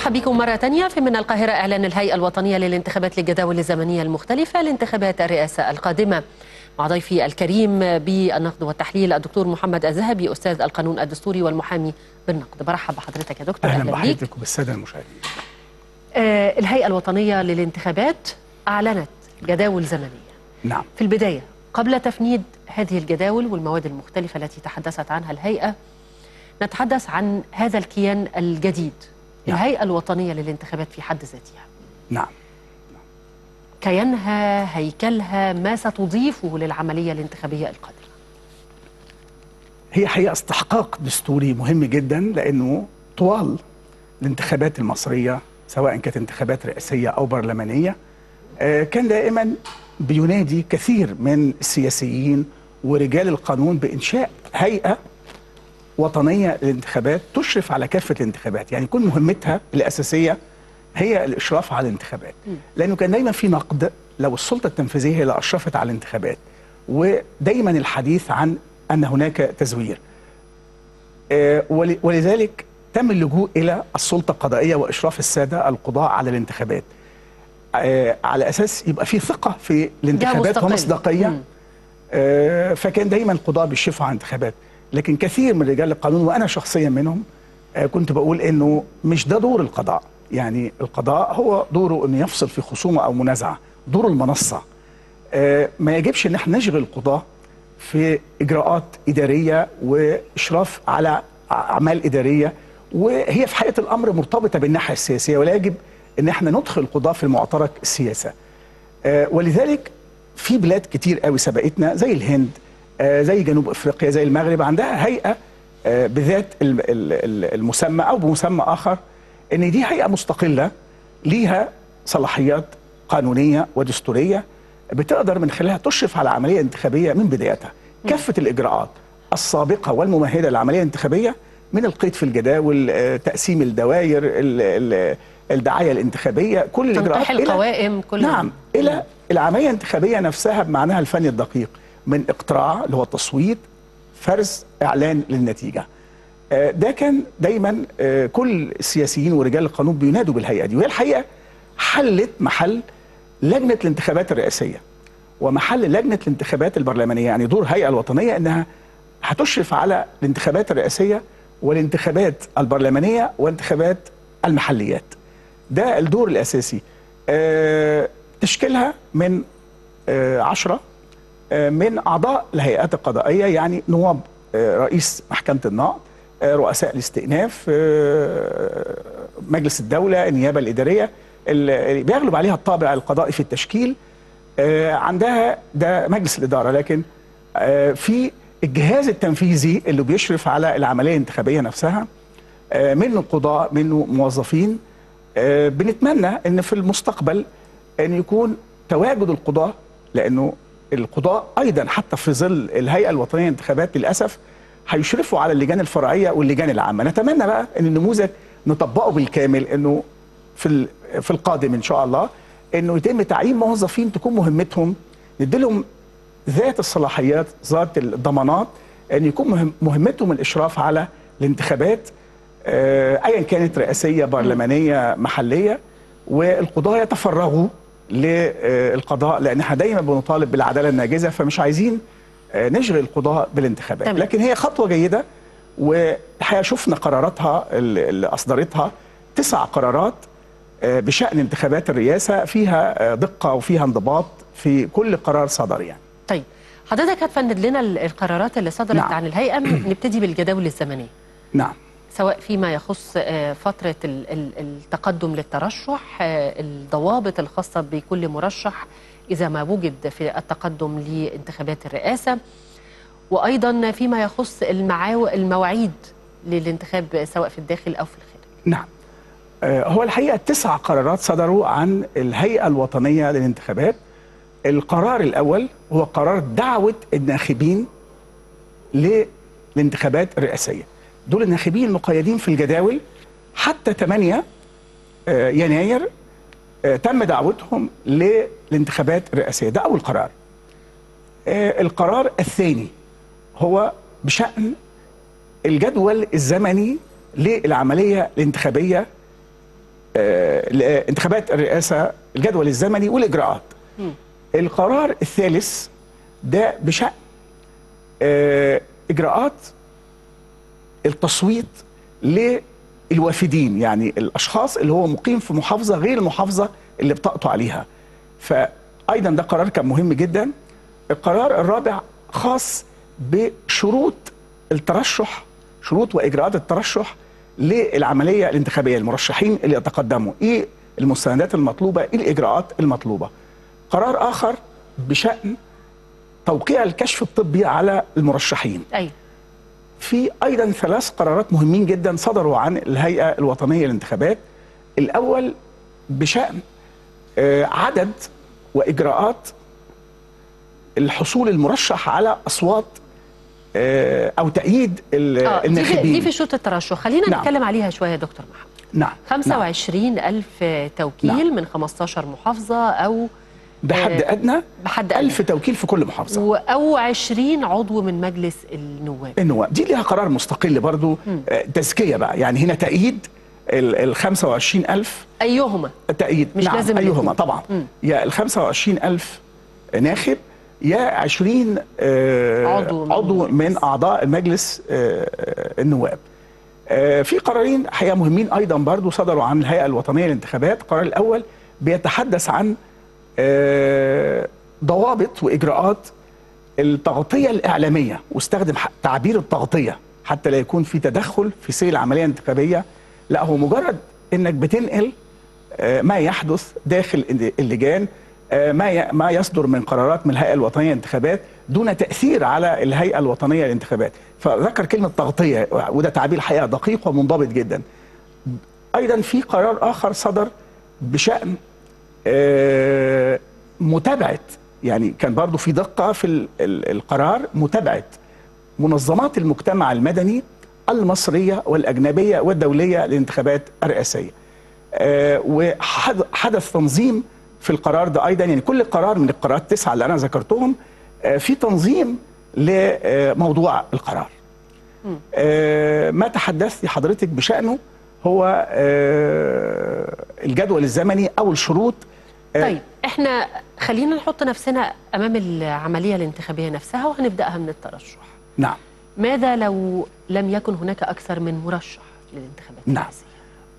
ترحب بكم مرة تانية في من القاهرة. إعلان الهيئة الوطنية للانتخابات للجداول الزمنية المختلفة لانتخابات الرئاسة القادمة. مع ضيفي الكريم بالنقد والتحليل الدكتور محمد الذهبي أستاذ القانون الدستوري والمحامي بالنقد. برحب بحضرتك يا دكتور. أهلا بيك. بحضرتك وبالساده المشاهدين. آه الهيئة الوطنية للانتخابات أعلنت جداول زمنية. نعم. في البداية قبل تفنيد هذه الجداول والمواد المختلفة التي تحدثت عنها الهيئة نتحدث عن هذا الكيان الجديد. الهيئة الوطنية للانتخابات في حد ذاتها. نعم. كيانها هيكلها ما ستضيفه للعملية الانتخابية القادمة. هي حقيقة استحقاق دستوري مهم جدا لأنه طوال الانتخابات المصرية سواء كانت انتخابات رئاسية أو برلمانية آه، كان دائما بينادي كثير من السياسيين ورجال القانون بإنشاء هيئة وطنية للانتخابات تشرف على كافة الانتخابات. يعني كل مهمتها الأساسية هي الإشراف على الانتخابات. لأنه كان دايما في نقد لو السلطة التنفيذية هي اللي أشرفت على الانتخابات. ودايما الحديث عن أن هناك تزوير. آه، ول- ولذلك تم اللجوء إلى السلطة القضائية وإشراف السادة القضاء على الانتخابات. آه، على أساس يبقى في ثقة في الانتخابات مم. آه، فكان دايما القضاء بيشرفوا على الانتخابات. لكن كثير من رجال القانون وأنا شخصيا منهم آه، كنت بقول إنه مش ده دور القضاء. يعني القضاء هو دوره إنه يفصل في خصومة أو منازعة دور المنصة. آه، ما يجبش إن إحنا نشغل القضاه في إجراءات إدارية وإشراف على أعمال إدارية. وهي في حقيقة الأمر مرتبطة بالناحية السياسية ولا يجب إن إحنا ندخل القضاه في معترك السياسة. آه، ولذلك في بلاد كتير قوي سبقتنا زي الهند زي جنوب إفريقيا زي المغرب عندها هيئة آه، بذات ال- ال- ال- المسمى أو بمسمى آخر إن دي هيئة مستقلة ليها صلاحيات قانونية ودستورية بتقدر من خلالها تشرف على عملية انتخابية من بدايتها. كافة الإجراءات السابقة والممهدة للعملية الانتخابية من القيد في الجداول آه، تقسيم الدوائر ال- ال- الدعاية الانتخابية كل الإجراءات القوائم كل نعم إلى العملية الانتخابية نفسها بمعناها الفني الدقيق. من اقتراع اللي هو التصويت فرز إعلان للنتيجة. آه، ده كان دايما آه، كل السياسيين ورجال القانون بينادوا بالهيئة دي وهي الحقيقة حلت محل لجنة الانتخابات الرئاسية. ومحل لجنة الانتخابات البرلمانية يعني دور الهيئة الوطنية إنها هتشرف على الانتخابات الرئاسية والانتخابات البرلمانية والانتخابات المحليات. ده الدور الأساسي. آه، تشكيلها من آه، عشرة آه، من أعضاء الهيئات القضائية يعني نواب آه، رئيس محكمة النقض آه، رؤساء الاستئناف آه، مجلس الدولة النيابة الإدارية اللي بيغلب عليها الطابع القضائي في التشكيل. عندها ده مجلس الإدارة لكن في الجهاز التنفيذي اللي بيشرف على العملية الانتخابية نفسها منه قضاء منه موظفين. بنتمنى إن في المستقبل إن يكون تواجد القضاة لأنه القضاء أيضا حتى في ظل الهيئة الوطنية للانتخابات للأسف هيشرفوا على اللجان الفرعية واللجان العامة. نتمنى بقى إن النموذج نطبقه بالكامل إنه في في القادم إن شاء الله إنه يتم تعيين موظفين تكون مهمتهم نديلهم ذات الصلاحيات ذات الضمانات إن يكون مهم مهمتهم الإشراف على الانتخابات آه، ايا كانت رئاسية برلمانية محلية والقضاه يتفرغوا للقضاء لأن إحنا دايما بنطالب بالعدالة الناجزة فمش عايزين آه، نشغل القضاه بالانتخابات تمام. لكن هي خطوة جيدة والحقيقة شفنا قراراتها اللي أصدرتها تسع قرارات آه، بشأن انتخابات الرئاسة فيها آه، دقة وفيها انضباط في كل قرار صدر يعني طيب حضرتك هتفند لنا ال- القرارات اللي صدرت نعم. عن الهيئة نبتدي بالجداول الزمنية نعم سواء فيما يخص آه، فترة ال- ال- التقدم للترشح آه، الضوابط الخاصة بكل مرشح إذا ما وجد في التقدم لانتخابات الرئاسة. وأيضا فيما يخص المعاو المواعيد للانتخاب سواء في الداخل أو في الخارج. نعم. آه، هو الحقيقة تسع قرارات صدروا عن الهيئة الوطنية للانتخابات. القرار الأول هو قرار دعوة الناخبين للانتخابات الرئاسية. دول الناخبين المقيدين في الجداول حتى 8 آه، يناير آه، تم دعوتهم للانتخابات الرئاسية. ده اول قرار آه، القرار الثاني هو بشأن الجدول الزمني للعملية الانتخابية لانتخابات الرئاسة الجدول الزمني والإجراءات. القرار الثالث ده بشأن إجراءات التصويت للوافدين يعني الأشخاص اللي هو مقيم في محافظة غير المحافظة اللي بطاقته عليها. فايضا ده قرار كان مهم جدا. القرار الرابع خاص بشروط الترشح شروط وإجراءات الترشح للعملية الانتخابية المرشحين اللي يتقدموا إيه المستندات المطلوبة إيه الإجراءات المطلوبة. قرار آخر بشأن توقيع الكشف الطبي على المرشحين. أيوه. في أيضا ثلاث قرارات مهمين جدا صدروا عن الهيئة الوطنية للانتخابات. الأول بشأن آه، عدد وإجراءات الحصول المرشح على أصوات آه، أو تأييد ال- آه دي في, الناخبين دي في شروط الترشح. خلينا نعم. نتكلم عليها شوية يا دكتور محمد. نعم. 25 ألف توكيل نعم. من 15 محافظة أو بحد آه، أدنى بحد أدنى. 1000 توكيل في كل محافظة. و- أو 20 عضو من مجلس النواب. النواب. دي ليها قرار مستقل برضو آه، تزكية بقى. يعني هنا تأييد ال ال 25000 أيهما؟ تأييد. مش نعم لازم أيهما؟ الاتنين. طبعا. مم. يا ال 25000 ناخب يا 20 آه، عضو من عضو من أعضاء المجلس آه، آه، النواب. في قرارين حقيقة مهمين أيضا برضو صدروا عن الهيئة الوطنية للانتخابات. القرار الأول بيتحدث عن ضوابط وإجراءات التغطية الإعلامية واستخدم تعبير التغطية حتى لا يكون في تدخل في سير العملية الانتخابية. لا هو مجرد إنك بتنقل آه، ما يحدث داخل الل- اللجان آه، ما ما يصدر من قرارات من الهيئة الوطنية للانتخابات دون تأثير على الهيئة الوطنية للانتخابات. فذكر كلمة تغطية وده تعبير حقيقة دقيق ومنضبط جدا. أيضا في قرار آخر صدر بشأن آه، متابعة. يعني كان برضو في دقة في ال- ال- القرار متابعة منظمات المجتمع المدني المصرية والأجنبية والدولية للانتخابات الرئاسية. آه، وحدث تنظيم في القرار ده أيضا. يعني كل قرار من القرارات التسعة اللي أنا ذكرتهم آه، في تنظيم لموضوع القرار. آه، ما تحدثت حضرتك بشأنه هو آه، الجدول الزمني أو الشروط آه، طيب إحنا خلينا نحط نفسنا أمام العملية الانتخابية نفسها وهنبدأها من الترشح. نعم. ماذا لو لم يكن هناك أكثر من مرشح للانتخابات نعم.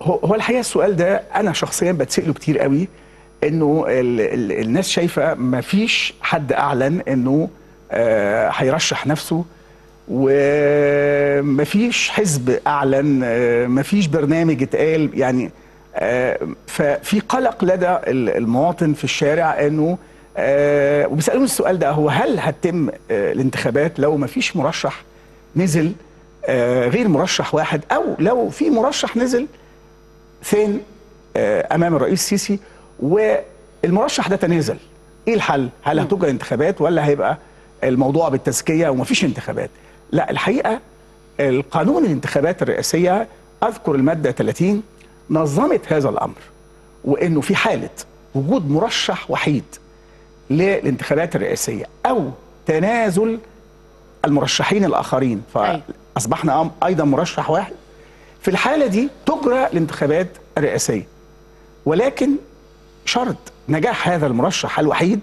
هو هو الحقيقة السؤال ده أنا شخصيا بتسأله كتير قوي إنه ال ال الناس شايفة ما فيش حد أعلن إنه آه، هيرشح نفسه ومفيش حزب أعلن آه، مفيش برنامج اتقال. يعني آه، ففي قلق لدى ال- المواطن في الشارع إنه آه، وبيسالون السؤال ده هو هل هتتم الانتخابات لو مفيش مرشح نزل غير مرشح واحد أو لو في مرشح نزل فين أمام الرئيس السيسي والمرشح ده تنازل؟ إيه الحل؟ هل هتوجد انتخابات ولا هيبقى الموضوع بالتزكية ومفيش انتخابات؟ لا الحقيقة القانون الانتخابات الرئاسية أذكر المادة 30 نظمت هذا الأمر وإنه في حالة وجود مرشح وحيد للانتخابات الرئاسية أو تنازل المرشحين الآخرين. فأصبحنا أم- أيضا مرشح واحد. في الحالة دي تجرى الانتخابات الرئاسية. ولكن شرط نجاح هذا المرشح الوحيد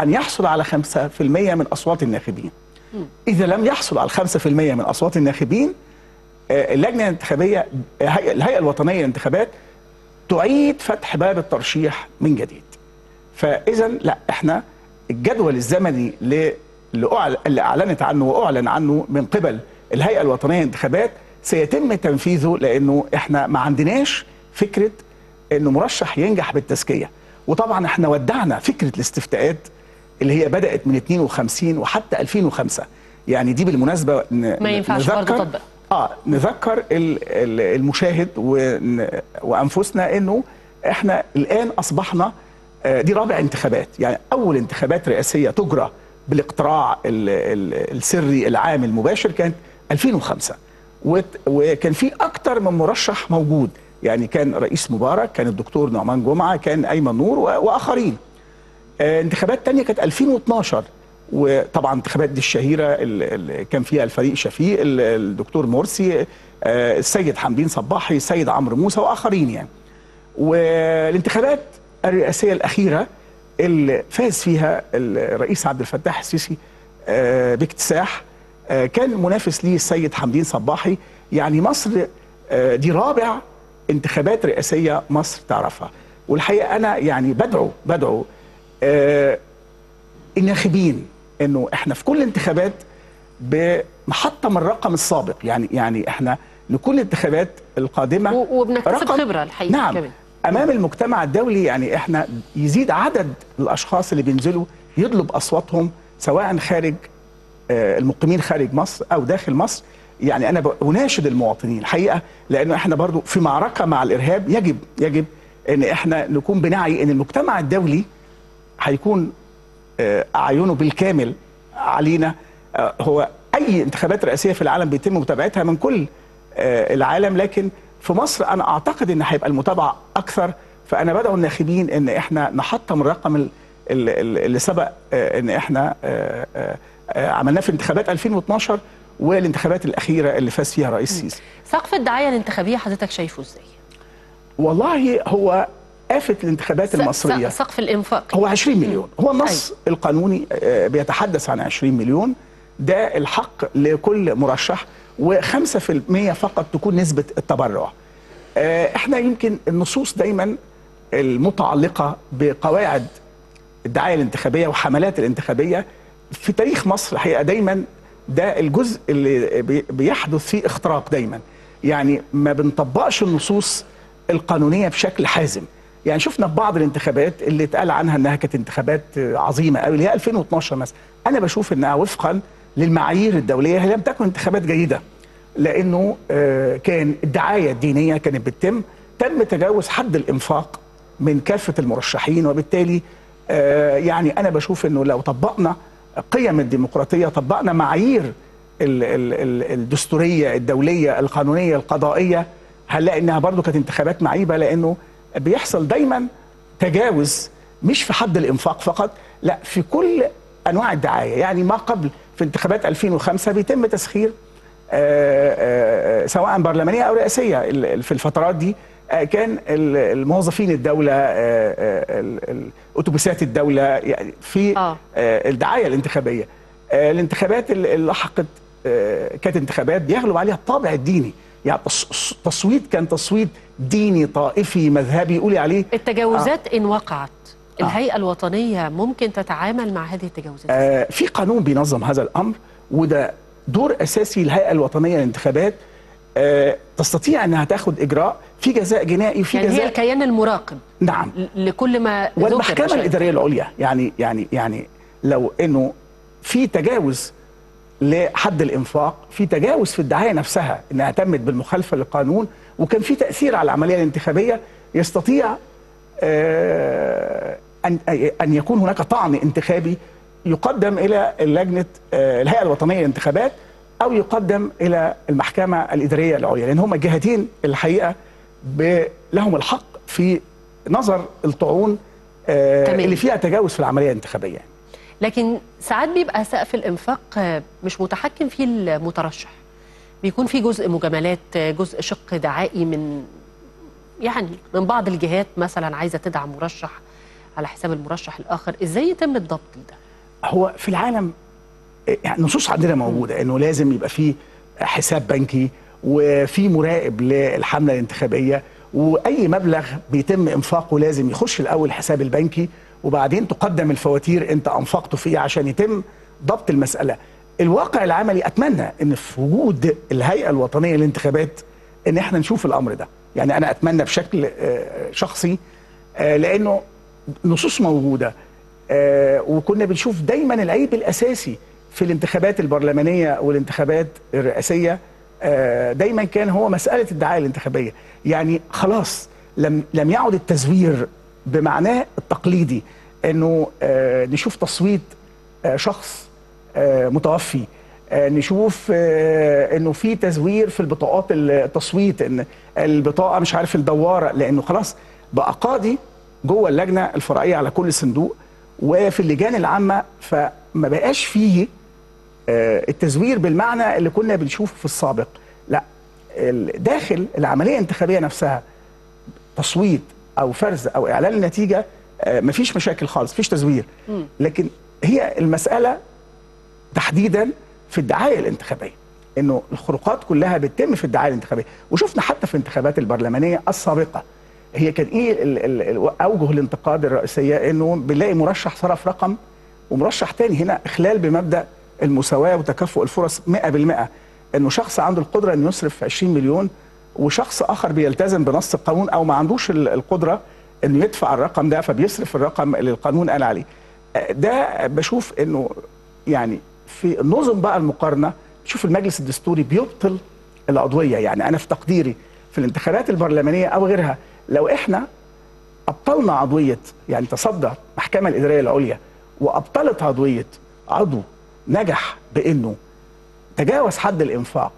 أن يحصل على 5% من أصوات الناخبين. إذا لم يحصل على 5% من أصوات الناخبين آه، اللجنة الانتخابية الهيئه الهيئة الوطنية للانتخابات تعيد فتح باب الترشيح من جديد. فإذا لا إحنا الجدول الزمني اللي أعل- اللي أعلنت عنه وأعلن عنه من قبل الهيئة الوطنية للانتخابات سيتم تنفيذه لأنه إحنا ما عندناش فكرة إنه مرشح ينجح بالتزكية. وطبعا إحنا ودعنا فكرة الاستفتاءات اللي هي بدأت من 52 وحتى 2005 يعني دي بالمناسبة ما ينفعش برضه تطبق. آه نذكر ال- ال- المشاهد وأنفسنا إنه إحنا الآن أصبحنا آه، دي رابع انتخابات. يعني أول انتخابات رئاسية تجرى بالاقتراع ال- ال- السري العام المباشر كانت 2005 وت- وكان في أكتر من مرشح موجود. يعني كان رئيس مبارك كان الدكتور نعمان جمعة كان أيمن نور وآخرين. انتخابات تانية كانت 2012 وطبعا انتخابات دي الشهيرة اللي كان فيها الفريق شفيق ال- الدكتور مرسي آه، السيد حمدين صباحي السيد عمرو موسى وآخرين يعني. والانتخابات الرئاسية الأخيرة اللي فاز فيها الرئيس عبد الفتاح السيسي آه، باكتساح آه، كان منافس ليه السيد حمدين صباحي. يعني مصر آه، دي رابع انتخابات رئاسية مصر تعرفها. والحقيقة أنا يعني بدعو بدعو آه، الناخبين إنه إحنا في كل انتخابات بنحطم الرقم السابق. يعني يعني إحنا لكل الانتخابات القادمة وبنكتسب خبرة الحقيقة نعم. كمان. أمام المجتمع الدولي يعني إحنا يزيد عدد الأشخاص اللي بينزلوا يطلب أصواتهم سواء خارج آه، المقيمين خارج مصر أو داخل مصر. يعني أنا أناشد المواطنين الحقيقة لأنه إحنا برضو في معركة مع الإرهاب يجب يجب إن إحنا نكون بنعي إن المجتمع الدولي هيكون آه، أعينه بالكامل علينا. آه، هو أي انتخابات رئاسية في العالم بيتم متابعتها من كل آه، العالم لكن في مصر أنا أعتقد إن هيبقى المتابعة أكثر. فأنا بدعو الناخبين إن إحنا نحطم الرقم ال- ال- ال- اللي سبق إن إحنا عملناه في انتخابات 2012 والانتخابات الأخيرة اللي فاز فيها رئيس السيسي سقف الدعاية الانتخابية حضرتك شايفه إزاي؟ والله هو آفة الانتخابات س- سقف الإنفاق. هو 20 مليون. هو النص القانوني آه، بيتحدث عن 20 مليون. ده الحق لكل مرشح و5% فقط تكون نسبة التبرع. آه، إحنا يمكن النصوص دايما المتعلقة بقواعد الدعاية الانتخابية وحملات الانتخابية. في تاريخ مصر الحقيقة دايما ده الجزء اللي بي- بيحدث فيه اختراق دايما. يعني ما بنطبقش النصوص القانونية بشكل حازم. يعني شفنا في بعض الانتخابات اللي اتقال عنها إنها كانت انتخابات عظيمة قوي اللي هي 2012 مثلا. أنا بشوف إنها وفقا للمعايير الدولية. هي لم تكن انتخابات جيدة لأنه آه، كان الدعاية الدينية كانت بتتم. تم تجاوز حد الإنفاق من كافة المرشحين وبالتالي آه، يعني أنا بشوف إنه لو طبقنا قيم الديمقراطية طبقنا معايير ال- ال- ال- الدستورية الدولية القانونية القضائية هنلاقي إنها برضو كانت انتخابات معيبة لأنه بيحصل دايما تجاوز مش في حد الإنفاق فقط لا في كل أنواع الدعاية. يعني ما قبل في انتخابات 2005 بيتم تسخير آه، آه، سواء برلمانية أو رئاسية. في الفترات دي آه، كان ال- الموظفين الدولة آه، آه، ال- ال- أتوبيسات الدولة يعني في آه. آه، الدعاية الانتخابية. آه، الانتخابات اللي لحقت آه، كانت انتخابات بيغلب عليها الطابع الديني. يعني التصويت كان تصويت ديني طائفي مذهبي. يقولي عليه. التجاوزات إن وقعت. الهيئة الوطنية ممكن تتعامل مع هذه التجاوزات. آه، في قانون بينظم هذا الأمر وده دور أساسي للهيئه الوطنية للانتخابات. آه، تستطيع إنها تاخد إجراء في جزاء جنائي وفي يعني هي جزاء الكيان المراقب. نعم. لكل ما والمحكمة. الإدارية العليا يعني يعني يعني لو إنه في تجاوز لحد الإنفاق في تجاوز في الدعاية نفسها إنها تمت بالمخالفة للقانون وكان في تأثير على العملية الانتخابية يستطيع آه، أن أن يكون هناك طعن انتخابي يقدم إلى لجنة آه، الهيئة الوطنية للانتخابات أو يقدم إلى المحكمة الإدارية العليا لأن هم الجهتين الحقيقة لهم الحق في نظر الطعون آه،. اللي فيها تجاوز في العملية الانتخابية لكن ساعات بيبقى سقف الإنفاق مش متحكم فيه المترشح. بيكون في جزء مجاملات جزء شق دعائي من يعني من بعض الجهات مثلا عايزة تدعم مرشح على حساب المرشح الآخر. إزاي يتم الضبط ده هو في العالم يعني نصوص عندنا موجودة إنه لازم يبقى في حساب بنكي وفي مراقب للحملة الانتخابية وأي مبلغ بيتم إنفاقه لازم يخش الأول الحساب البنكي وبعدين تقدم الفواتير انت انفقته فيه عشان يتم ضبط المسألة. الواقع العملي أتمنى إن في وجود الهيئة الوطنية للانتخابات إن إحنا نشوف الأمر ده، يعني أنا أتمنى بشكل آه، شخصي آه، لأنه نصوص موجودة آه، وكنا بنشوف دايما العيب الأساسي في الانتخابات البرلمانية والانتخابات الرئاسية دايما كان هو مسألة الدعاية الانتخابية يعني خلاص لم لم يعد التزوير بمعناه التقليدي إنه آه، نشوف تصويت آه، شخص آه، متوفي نشوف إنه في تزوير في البطاقات التصويت إن البطاقة مش عارف الدوارة لإنه خلاص بقى قاضي جوه اللجنة الفرعية على كل صندوق وفي اللجان العامة فما بقاش فيه التزوير بالمعنى اللي كنا بنشوفه في السابق. لا داخل العملية الانتخابية نفسها تصويت أو فرز أو إعلان النتيجة آه، مفيش مشاكل خالص مفيش تزوير. لكن هي المسألة تحديدا في الدعاية الانتخابية إنه الخروقات كلها بتتم في الدعاية الانتخابية. وشفنا حتى في الانتخابات البرلمانية السابقة هي كان إيه ال ال ال أوجه الانتقاد الرئيسية إنه بنلاقي مرشح صرف رقم ومرشح تاني هنا إخلال بمبدأ المساواة وتكافؤ الفرص 100% إنه شخص عنده القدرة إنه يصرف 20 مليون وشخص آخر بيلتزم بنص القانون أو ما عندوش ال- القدرة إنه يدفع الرقم ده فبيصرف الرقم اللي القانون قال عليه ده بشوف إنه يعني في نظم بقى المقارنة شوف المجلس الدستوري بيبطل العضويه يعني أنا في تقديري في الانتخابات البرلمانية أو غيرها لو إحنا أبطلنا عضويه يعني تصدى المحكمه الإدارية العليا وأبطلت عضويه عضو نجح بإنه تجاوز حد الإنفاق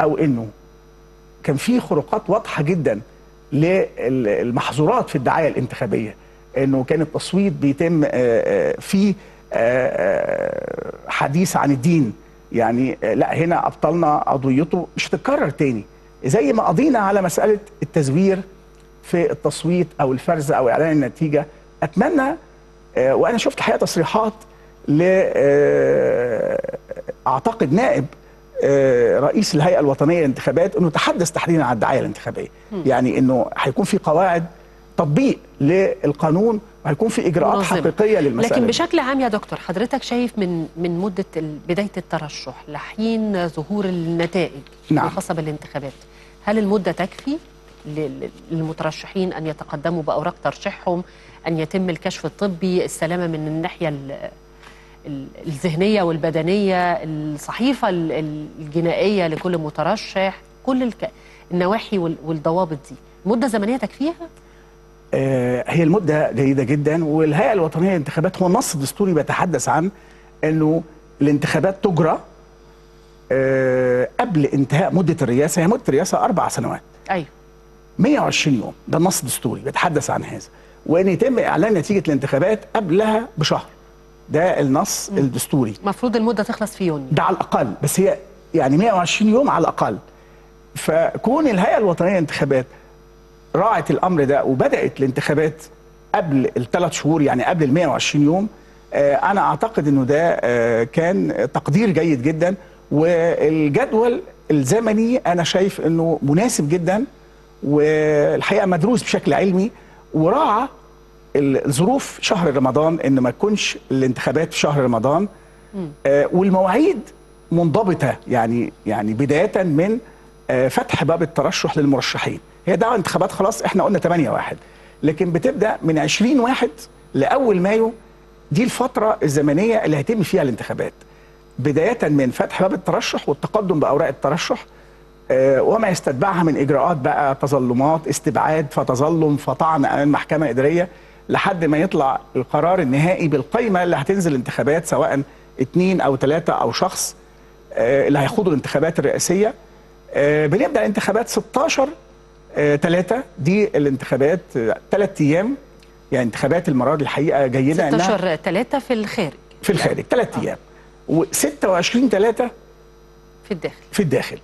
أو إنه كان في خروقات واضحة جدا للمحظورات في الدعاية الانتخابية إنه كان التصويت بيتم آه، آه، فيه آه، حديث عن الدين. يعني لا هنا أبطلنا عضويته مش هتتكرر تاني. زي ما قضينا على مسألة التزوير في التصويت أو الفرز أو إعلان النتيجة أتمنى وأنا شفت الحقيقة تصريحات ل أعتقد نائب رئيس الهيئة الوطنية للانتخابات إنه تحدث تحديدا عن الدعاية الانتخابية. يعني إنه هيكون في قواعد تطبيق للقانون وهيكون في إجراءات منظمة. حقيقية للمسألة لكن. بشكل عام يا دكتور حضرتك شايف من من مدة بداية الترشح لحين ظهور النتائج نعم. الخاصة بالانتخابات هل المدة تكفي لل- للمترشحين أن يتقدموا بأوراق ترشيحهم أن يتم الكشف الطبي السلامة من الناحية ال- ال- الذهنية والبدنية الصحيفة ال- ال- الجنائية لكل مترشح كل الك... النواحي وال- والضوابط دي. مدة زمنية تكفيها؟ آه، هي المدة جيدة جدا والهيئة الوطنية للانتخابات هو النص الدستوري بيتحدث عن إنه الانتخابات تجرى آه، قبل انتهاء مدة الرئاسة. هي مدة الرئاسة أربع سنوات. أيوه. 120 يوم. ده النص الدستوري بيتحدث عن هذا. وإن يتم إعلان نتيجة الانتخابات قبلها بشهر. ده النص الدستوري. المفروض المدة تخلص في يونيو. ده على الأقل. بس هي يعني 120 يوم على الأقل. فكون الهيئة الوطنية للانتخابات راعت الأمر ده وبدأت الانتخابات قبل الثلاث شهور يعني قبل ال 120 يوم آه، أنا أعتقد إنه ده آه، كان تقدير جيد جدا. والجدول الزمني أنا شايف إنه مناسب جدا والحقيقة مدروس بشكل علمي وراعى الظروف شهر رمضان ان ما تكونش الانتخابات في شهر رمضان آه، والمواعيد منضبطة يعني يعني بداية من آه، فتح باب الترشح للمرشحين. هي دعوة انتخابات خلاص إحنا قلنا 8 واحد. لكن بتبدأ من 20 واحد لأول مايو. دي الفترة الزمنية اللي هيتم فيها الانتخابات. بداية من فتح باب الترشح والتقدم بأوراق الترشح آه، وما يستتبعها من إجراءات بقى تظلمات استبعاد فتظلم فطعن أمام محكمه اداريه لحد ما يطلع القرار النهائي بالقائمه اللي هتنزل الانتخابات سواء اثنين أو ثلاثة أو شخص آه، اللي هيخوضوا الانتخابات الرئاسية. آه، بنبدأ الانتخابات 16 3 دي الانتخابات ثلاث أيام. يعني انتخابات المرة دي الحقيقة جيده انها 16 3 في الخارج. في الخارج ثلاث أيام. و26 3 في الداخل. في الداخل.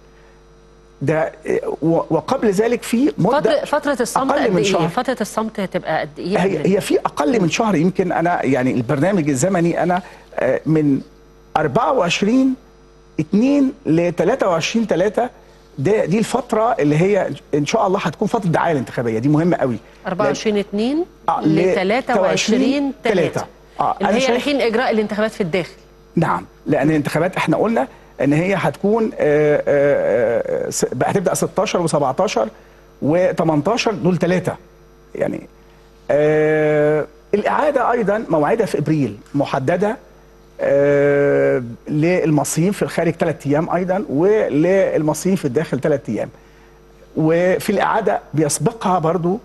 ده وقبل ذلك في مدة فترة فترة الصمت أقل قد من إيه؟ شهر. فترة الصمت هتبقى قد إيه؟ هي هي في أقل من شهر. يمكن أنا يعني البرنامج الزمني أنا آه، من 24 2 ل 23 3 ده دي الفترة اللي هي إن شاء الله هتكون فترة الدعايه الانتخابية. دي مهمة قوي. 24 2 آه، ل ل 23 3 3 آه اللي هي الحين إجراء الانتخابات في الداخل. نعم. لأن الانتخابات إحنا قلنا إن هي هتكون آه، آه، آه، هتبدأ 16 و17 و18 دول ثلاثة يعني الإعادة أيضا موعدها في إبريل محددة للمصريين في الخارج ثلاث أيام أيضا وللمصريين في الداخل ثلاث أيام. وفي الإعادة بيسبقها برضو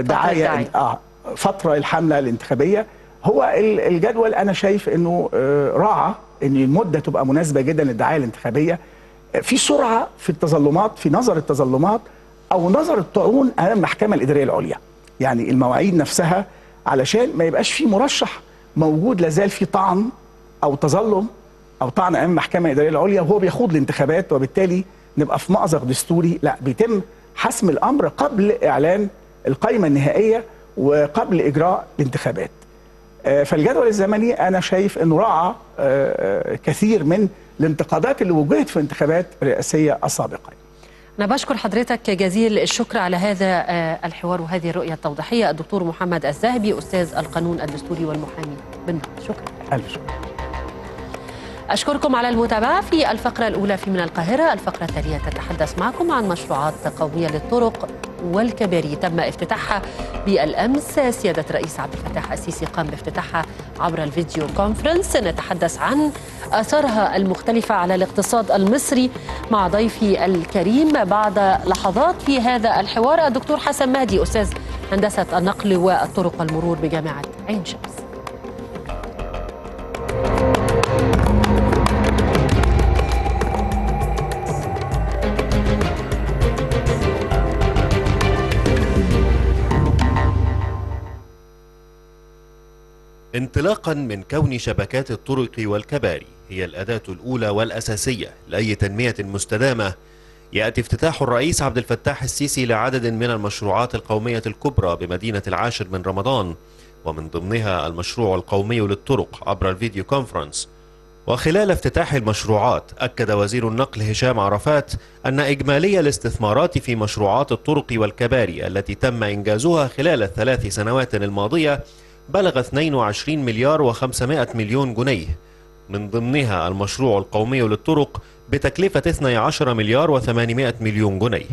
دعاية. آه فترة الحملة الانتخابية. هو ال- الجدول أنا شايف إنه راعى إن المدة تبقى مناسبة جدا للدعاية الانتخابية. في سرعة في التظلمات في نظر التظلمات أو نظر الطعون أمام المحكمه الإدارية العليا. يعني المواعيد نفسها علشان ما يبقاش في مرشح موجود لازال في طعن أو تظلم أو طعن أمام المحكمه الإدارية العليا وهو بيخوض الانتخابات وبالتالي نبقى في مأزق دستوري. لا بيتم حسم الأمر قبل إعلان القائمة النهائية وقبل إجراء الانتخابات. فالجدول الزمني أنا شايف إنه راعى آه، آه، كثير من الانتقادات اللي وجهت في الانتخابات الرئاسية السابقة. أنا بشكر حضرتك جزيل الشكر على هذا آه، الحوار وهذه الرؤية التوضيحية. الدكتور محمد الذهبي أستاذ القانون الدستوري والمحامي. بالنقد شكرا. ألف شكر. أشكركم على المتابعة في الفقرة الأولى في من القاهرة. الفقرة التالية تتحدث معكم عن مشروعات قومية للطرق والكباري. تم افتتاحها بالأمس سيادة الرئيس عبد الفتاح السيسي قام بافتتاحها عبر الفيديو كونفرنس. نتحدث عن أثرها المختلفة على الاقتصاد المصري مع ضيفي الكريم. بعد لحظات في هذا الحوار الدكتور حسن مهدي أستاذ هندسة النقل والطرق والمرور بجامعة عين شمس. انطلاقا من كون شبكات الطرق والكباري هي الأداة الأولى والأساسية. لأي تنمية مستدامة يأتي افتتاح الرئيس عبد الفتاح السيسي لعدد من المشروعات القومية الكبرى بمدينة العاشر من رمضان ومن ضمنها المشروع القومي للطرق عبر الفيديو كونفرنس. وخلال افتتاح المشروعات أكد وزير النقل هشام عرفات أن إجمالي الاستثمارات في مشروعات الطرق والكباري التي تم إنجازها خلال الثلاث سنوات الماضية بلغ 22 مليار و500 مليون جنيه. من ضمنها المشروع القومي للطرق بتكلفة 12 مليار و800 مليون جنيه.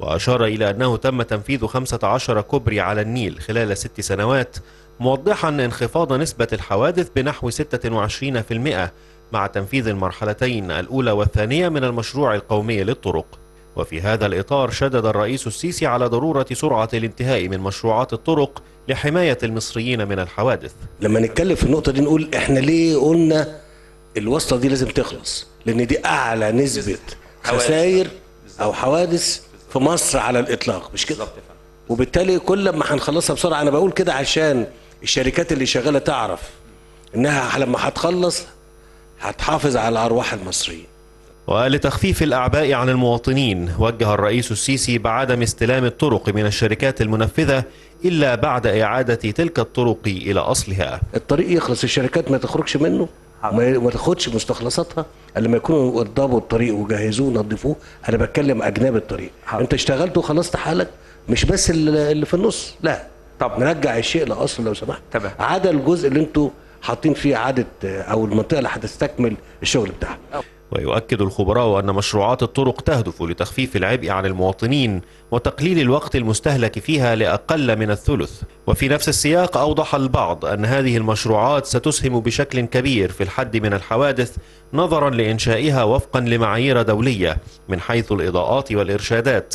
وأشار إلى أنه تم تنفيذ 15 كوبري على النيل خلال ست سنوات موضحا انخفاض نسبة الحوادث بنحو 26% مع تنفيذ المرحلتين الأولى والثانية من المشروع القومي للطرق. وفي هذا الإطار شدد الرئيس السيسي على ضرورة سرعة الانتهاء من مشروعات الطرق لحماية المصريين من الحوادث. لما نتكلم في النقطة دي نقول إحنا ليه قلنا الواسطة دي لازم تخلص؟ لأن دي أعلى نسبة خسائر أو حوادث في مصر على الإطلاق مش كده؟ وبالتالي كل ما هنخلصها بسرعة أنا بقول كده عشان الشركات اللي شغالة تعرف إنها لما هتخلص هتحافظ على أرواح المصريين. ولتخفيف الأعباء عن المواطنين وجه الرئيس السيسي بعدم استلام الطرق من الشركات المنفذة إلا بعد إعادة تلك الطرق إلى أصلها. الطريق يخلص الشركات ما تخرجش منه ما تاخدش مستخلصاتها. الا لما يكونوا وضبوا الطريق وجهزوه ونظفوه أنا بتكلم اجناب الطريق. أنت اشتغلت وخلصت حالك مش بس اللي اللي في النص لا. طب. نرجع الشيء لاصله لو سمحت. تمام. عدا الجزء اللي أنتوا حاطين فيه اعاده أو المنطقة اللي هتستكمل الشغل بتاعها. ويؤكد الخبراء أن مشروعات الطرق تهدف لتخفيف العبء عن المواطنين وتقليل الوقت المستهلك فيها لأقل من الثلث. وفي نفس السياق أوضح البعض أن هذه المشروعات ستسهم بشكل كبير في الحد من الحوادث نظرا لإنشائها وفقا لمعايير دولية من حيث الإضاءات والإرشادات.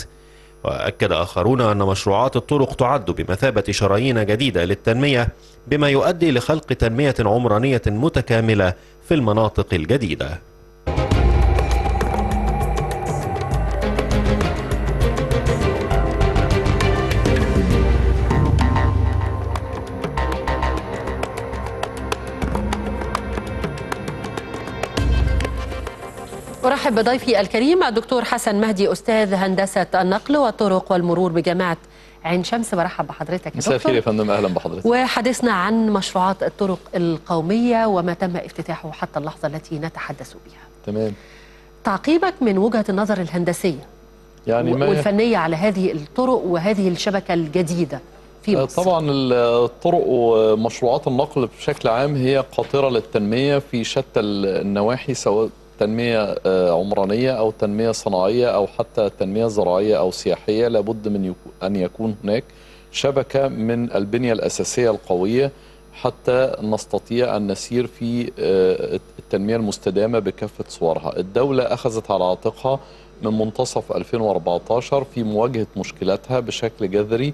وأكد آخرون أن مشروعات الطرق تعد بمثابة شرايين جديدة للتنمية بما يؤدي لخلق تنمية عمرانية متكاملة في المناطق الجديدة. أرحب بضيفي الكريم الدكتور حسن مهدي أستاذ هندسة النقل والطرق والمرور بجامعة عين شمس. برحب بحضرتك يا مساء الخير دكتور. يا فندم. أهلا بحضرتك. وحديثنا عن مشروعات الطرق القومية وما تم افتتاحه حتى اللحظة التي نتحدث بها. تمام. تعقيبك من وجهة النظر الهندسية يعني ما والفنية على هذه الطرق وهذه الشبكة الجديدة في آه، مصر. طبعا الطرق ومشروعات النقل بشكل عام هي قاطرة للتنمية في شتى النواحي سواء تنمية آه، عمرانية أو تنمية صناعية أو حتى تنمية زراعية أو سياحية لابد من أن يكون هناك شبكة من البنية الأساسية القوية حتى نستطيع أن نسير في آه، التنمية المستدامة بكافة صورها. الدولة أخذت على عاتقها من منتصف 2014 في مواجهة مشكلاتها بشكل جذري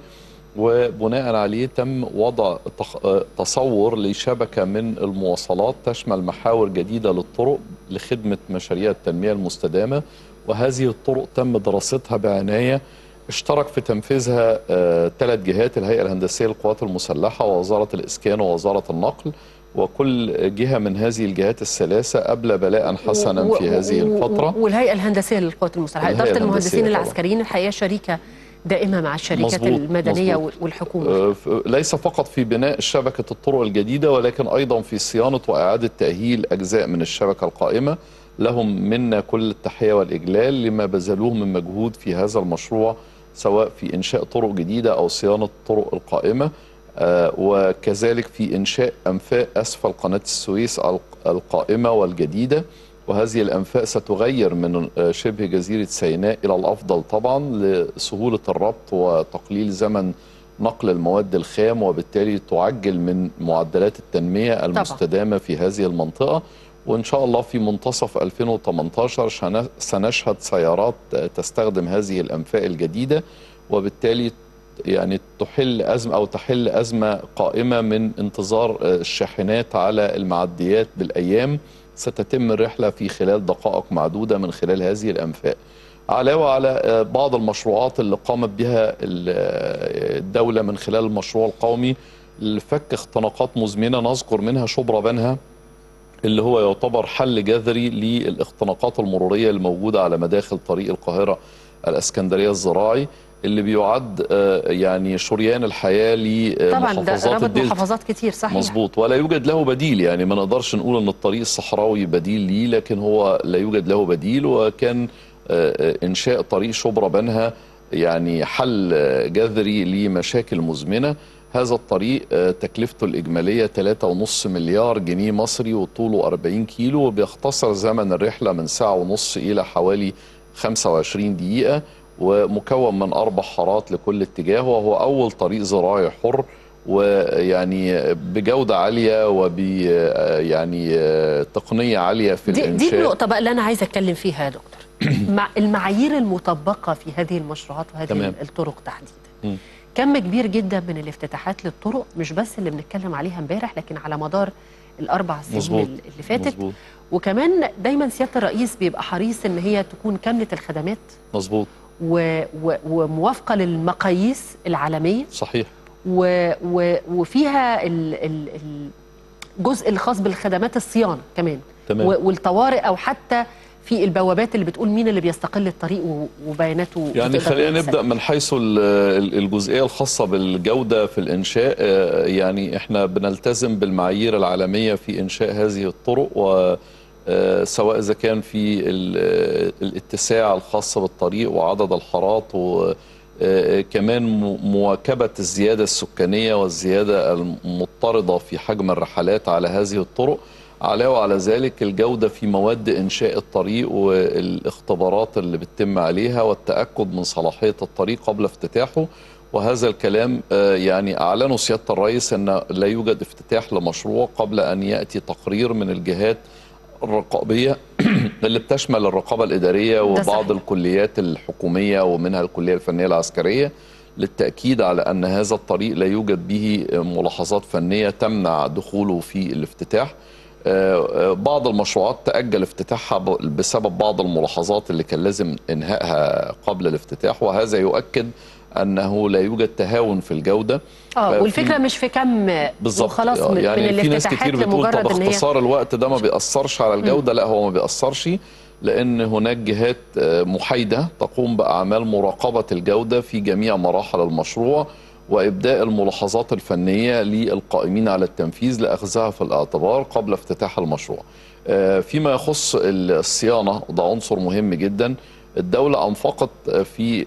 وبناء عليه تم وضع آه، تصور لشبكة من المواصلات تشمل محاور جديدة للطرق لخدمة مشاريع التنمية المستدامة وهذه الطرق تم دراستها بعناية اشترك في تنفيذها ثلاث جهات الهيئة الهندسية للقوات المسلحة ووزارة الإسكان ووزارة النقل وكل جهة من هذه الجهات الثلاثة أبلى بلاء حسنا في هذه الفترة والهيئة الهندسية للقوات المسلحة إدارة المهندسين. العسكريين الحقيقة شريكة دائمة مع الشركات مظبوط، المدنية مظبوط. والحكومة. آه، ليس فقط في بناء شبكة الطرق الجديدة ولكن أيضا في صيانة وإعادة تأهيل أجزاء من الشبكة القائمة. لهم منا كل التحية والإجلال لما بذلوه من مجهود في هذا المشروع سواء في إنشاء طرق جديدة أو صيانة الطرق القائمة. آه، وكذلك في إنشاء أنفاق أسفل قناة السويس الق- القائمة والجديدة. وهذه الأنفاق ستغير من شبه جزيرة سيناء إلى الأفضل طبعا لسهولة الربط وتقليل زمن نقل المواد الخام وبالتالي تعجل من معدلات التنمية المستدامة في هذه المنطقة. وإن شاء الله في منتصف 2018 شن- سنشهد سيارات تستخدم هذه الأنفاق الجديدة وبالتالي يعني تحل أزمة أو تحل أزمة قائمة من انتظار الشاحنات على المعديات بالأيام. ستتم الرحلة في خلال دقائق معدودة من خلال هذه الأنفاق. علاوة على آه، بعض المشروعات اللي قامت بها آه، الدولة من خلال المشروع القومي. لفك اختناقات مزمنة نذكر منها شبرا بنها اللي هو يعتبر حل جذري للاختناقات المرورية الموجودة على مداخل طريق القاهرة الإسكندرية الزراعي. اللي بيعد آه، يعني شريان الحياة طبعا ده لمحافظات رابط الدلتا. محافظات كتير صحيح. مظبوط. ولا يوجد له بديل يعني ما نقدرش نقول إن الطريق الصحراوي بديل ليه لكن هو لا يوجد له بديل وكان آه، آه، إنشاء طريق شبرا بنها يعني حل آه، جذري لمشاكل مزمنة. هذا الطريق آه، تكلفته الإجمالية 3.5 مليار جنيه مصري وطوله 40 كيلو وبيختصر زمن الرحلة من ساعة ونص إلى حوالي 25 دقيقة. ومكون من أربع حارات لكل اتجاه وهو أول طريق زراعي حر ويعني بجودة عالية وب يعني تقنية عالية في دي, الإنشاء. دي النقطة بقى اللي أنا عايزة أتكلم فيها يا دكتور. مع المعايير المطبقة في هذه المشروعات وهذه تمام. الطرق تحديدا. كم كبير جدا من الافتتاحات للطرق مش بس اللي بنتكلم عليها امبارح لكن على مدار الأربع سنين مظبوط. اللي فاتت. مظبوط. وكمان دايما سيادة الرئيس بيبقى حريص إن هي تكون كاملة الخدمات. مظبوط. و و وموافقة للمقاييس العالمية صحيح و و وفيها ال ال الجزء الخاص بالخدمات الصيانة كمان تمام. و- والطوارئ أو حتى في البوابات اللي بتقول مين اللي بيستقل الطريق وبياناته يعني خلينا. نبدأ من حيث ال- ال- الجزئية الخاصة بالجودة في الإنشاء آه، يعني إحنا بنلتزم بالمعايير العالمية في إنشاء هذه الطرق و سواء إذا كان في ال- الاتساع الخاص بالطريق وعدد الحارات وكمان مواكبة الزيادة السكانية والزيادة المضطردة في حجم الرحلات على هذه الطرق. علاوة على ذلك الجودة في مواد إنشاء الطريق والاختبارات اللي بتتم عليها والتأكد من صلاحية الطريق قبل افتتاحه. وهذا الكلام آه، يعني أعلنه سيادة الرئيس أن لا يوجد افتتاح لمشروع قبل أن يأتي تقرير من الجهات الرقابية اللي بتشمل الرقابة الإدارية وبعض. الكليات الحكومية ومنها الكلية الفنية العسكرية للتأكيد على أن هذا الطريق لا يوجد به ملاحظات فنية تمنع دخوله في الافتتاح آه، آه، بعض المشروعات تأجل افتتاحها بسبب بعض الملاحظات اللي كان لازم إنهائها قبل الافتتاح وهذا يؤكد أنه لا يوجد تهاون في الجودة. آه والفكرة في- مش في كم بالظبط. وخلاص آه، من, من يعني في ناس كتير بتقول طب اختصار الوقت ده ما بيأثرش على الجودة؟ لا هو ما بيأثرش لأن هناك جهات آه، محايدة تقوم بأعمال مراقبة الجودة في جميع مراحل المشروع وإبداء الملاحظات الفنية للقائمين على التنفيذ لأخذها في الاعتبار قبل افتتاح المشروع. آه، فيما يخص الصيانة وده عنصر مهم جدا. الدولة أنفقت في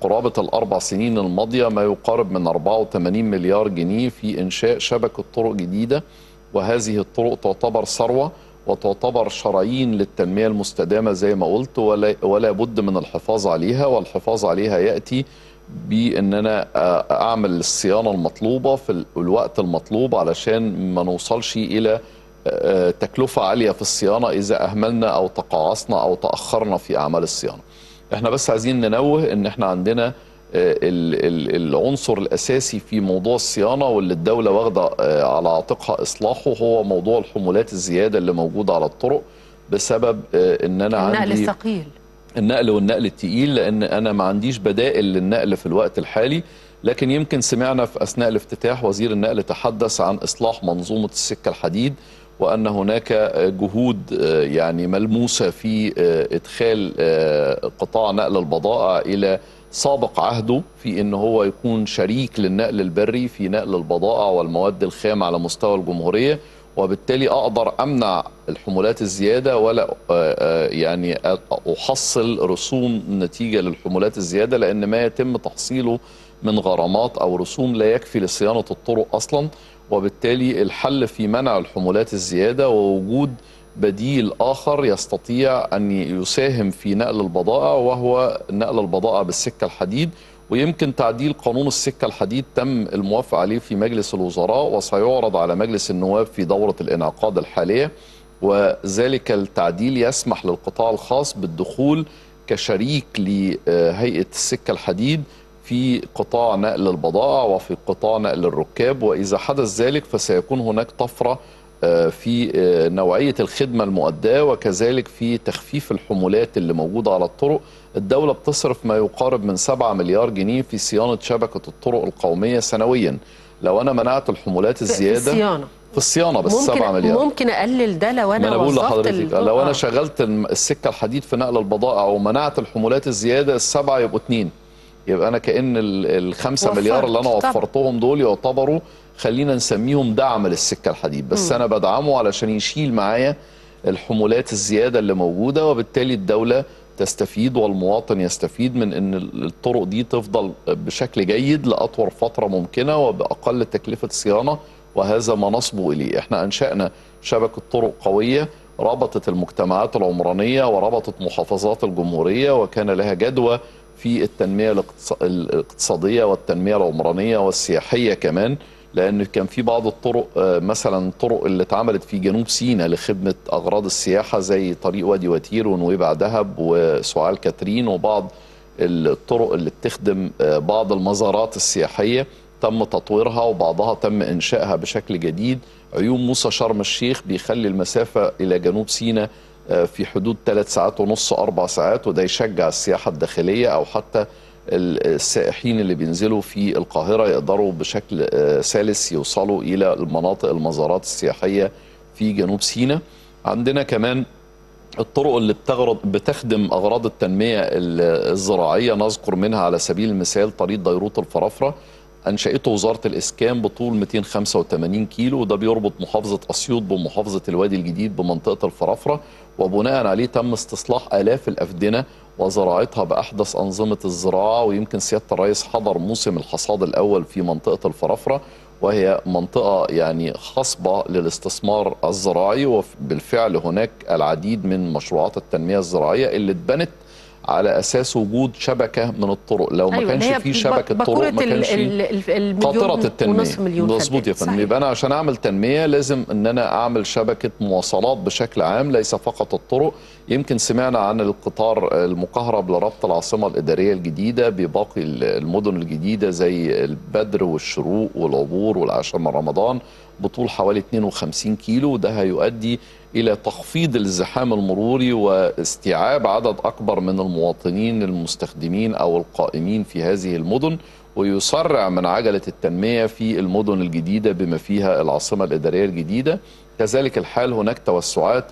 قرابة الأربع سنين الماضية ما يقارب من 84 مليار جنيه في إنشاء شبكة طرق جديدة وهذه الطرق تعتبر ثروة وتعتبر شرايين للتنمية المستدامة زي ما قلت ولا, ولا بد من الحفاظ عليها والحفاظ عليها يأتي بان أنا آه، أعمل الصيانة المطلوبة في ال- الوقت المطلوب علشان ما نوصلش إلى تكلفة عالية في الصيانة إذا أهملنا أو تقاعسنا أو تأخرنا في أعمال الصيانة. إحنا بس عايزين ننوه إن إحنا عندنا آه، ال- ال- العنصر الأساسي في موضوع الصيانة واللي الدولة واخدة آه، على عاتقها إصلاحه هو موضوع الحمولات الزيادة اللي موجودة على الطرق بسبب آه، إن أنا النقل عندي الثقيل النقل والنقل التقيل لأن أنا ما عنديش بدائل للنقل في الوقت الحالي لكن يمكن سمعنا في أثناء الافتتاح وزير النقل تحدث عن إصلاح منظومة السكة الحديد وأن هناك جهود آه، يعني ملموسة في آه، إدخال آه، قطاع نقل البضائع إلى سابق عهده في إن هو يكون شريك للنقل البري في نقل البضائع والمواد الخام على مستوى الجمهورية. وبالتالي أقدر أمنع الحمولات الزيادة ولا يعني أحصل رسوم نتيجة للحمولات الزيادة لأن ما يتم تحصيله من غرامات أو رسوم لا يكفي لصيانة الطرق أصلا. وبالتالي الحل في منع الحمولات الزيادة ووجود بديل آخر يستطيع أن يساهم في نقل البضائع وهو نقل البضائع بالسكة الحديد ويمكن تعديل قانون السكة الحديد تم الموافقة عليه في مجلس الوزراء وسيعرض على مجلس النواب في دورة الانعقاد الحالية وذلك التعديل يسمح للقطاع الخاص بالدخول كشريك لهيئة السكة الحديد في قطاع نقل البضائع وفي قطاع نقل الركاب وإذا حدث ذلك فسيكون هناك طفرة آه، في آه، نوعية الخدمة المؤداة وكذلك في تخفيف الحمولات اللي موجودة على الطرق. الدولة بتصرف ما يقارب من 7 مليار جنيه في صيانة شبكة الطرق القومية سنويا. لو أنا منعت الحمولات في الزيادة الصيانة. في الصيانة بس ممكن 7 مليار. ممكن أقلل ده لو أنا أنا بقول لحضرتك لو أنا آه. شغلت السكة الحديد في نقل البضائع ومنعت الحمولات الزيادة السبعة يبقوا اتنين. يبقى أنا كأن ال- الخمسة. مليار اللي أنا. وفرتهم دول يعتبروا خلينا نسميهم دعم للسكة الحديد بس مم. أنا بدعمه علشان يشيل معايا الحمولات الزيادة اللي موجودة وبالتالي الدولة تستفيد والمواطن يستفيد من إن ال- الطرق دي تفضل بشكل جيد لأطول فترة ممكنة وبأقل تكلفة صيانة وهذا ما نصبو إليه إحنا أنشأنا شبكة طرق قوية ربطت المجتمعات العمرانية وربطت محافظات الجمهورية وكان لها جدوى في التنمية الاقتص- الاقتصادية والتنمية العمرانية والسياحية كمان لأن كان في بعض الطرق آه، مثلا الطرق اللي اتعملت في جنوب سيناء لخدمة أغراض السياحة زي طريق وادي وتير ونويبع دهب وسعال كاترين وبعض الطرق اللي بتخدم آه، بعض المزارات السياحية تم تطويرها وبعضها تم إنشائها بشكل جديد. عيون موسى شرم الشيخ بيخلي المسافة إلى جنوب سيناء في حدود ثلاث ساعات ونص أربع ساعات وده يشجع السياحة الداخلية أو حتى ال- السائحين اللي بينزلوا في القاهرة يقدروا بشكل آه، سلس يوصلوا إلى المناطق المزارات السياحية في جنوب سيناء. عندنا كمان الطرق اللي بتغرض بتخدم أغراض التنمية ال- الزراعية نذكر منها على سبيل المثال طريق ديروت الفرافرة. انشأته وزارة الإسكان بطول 285 كيلو وده بيربط محافظة أسيوط بمحافظة الوادي الجديد بمنطقة الفرافرة وبناء عليه تم استصلاح آلاف الأفدنة وزراعتها بأحدث أنظمة الزراعة ويمكن سيادة الرئيس حضر موسم الحصاد الأول في منطقة الفرافرة وهي منطقة يعني خصبه للاستثمار الزراعي وبالفعل هناك العديد من مشروعات التنمية الزراعية اللي اتبنت على أساس وجود شبكة من الطرق. لو ما أيوة، كانش في شبكة طرق ما كانش قاطره التنمية. مظبوط يا. فندم. يبقى أنا عشان أعمل تنمية لازم إن أنا أعمل شبكة مواصلات بشكل عام ليس فقط الطرق. يمكن سمعنا عن القطار المكهرب لربط العاصمة الإدارية الجديدة بباقي المدن الجديدة زي البدر والشروق والعبور والعاشر من رمضان. بطول حوالي 52 كيلو وده هيؤدي إلى تخفيض الازدحام المروري واستيعاب عدد أكبر من المواطنين المستخدمين أو القائمين في هذه المدن ويسرع من عجلة التنمية في المدن الجديدة بما فيها العاصمة الإدارية الجديدة. كذلك الحال هناك توسعات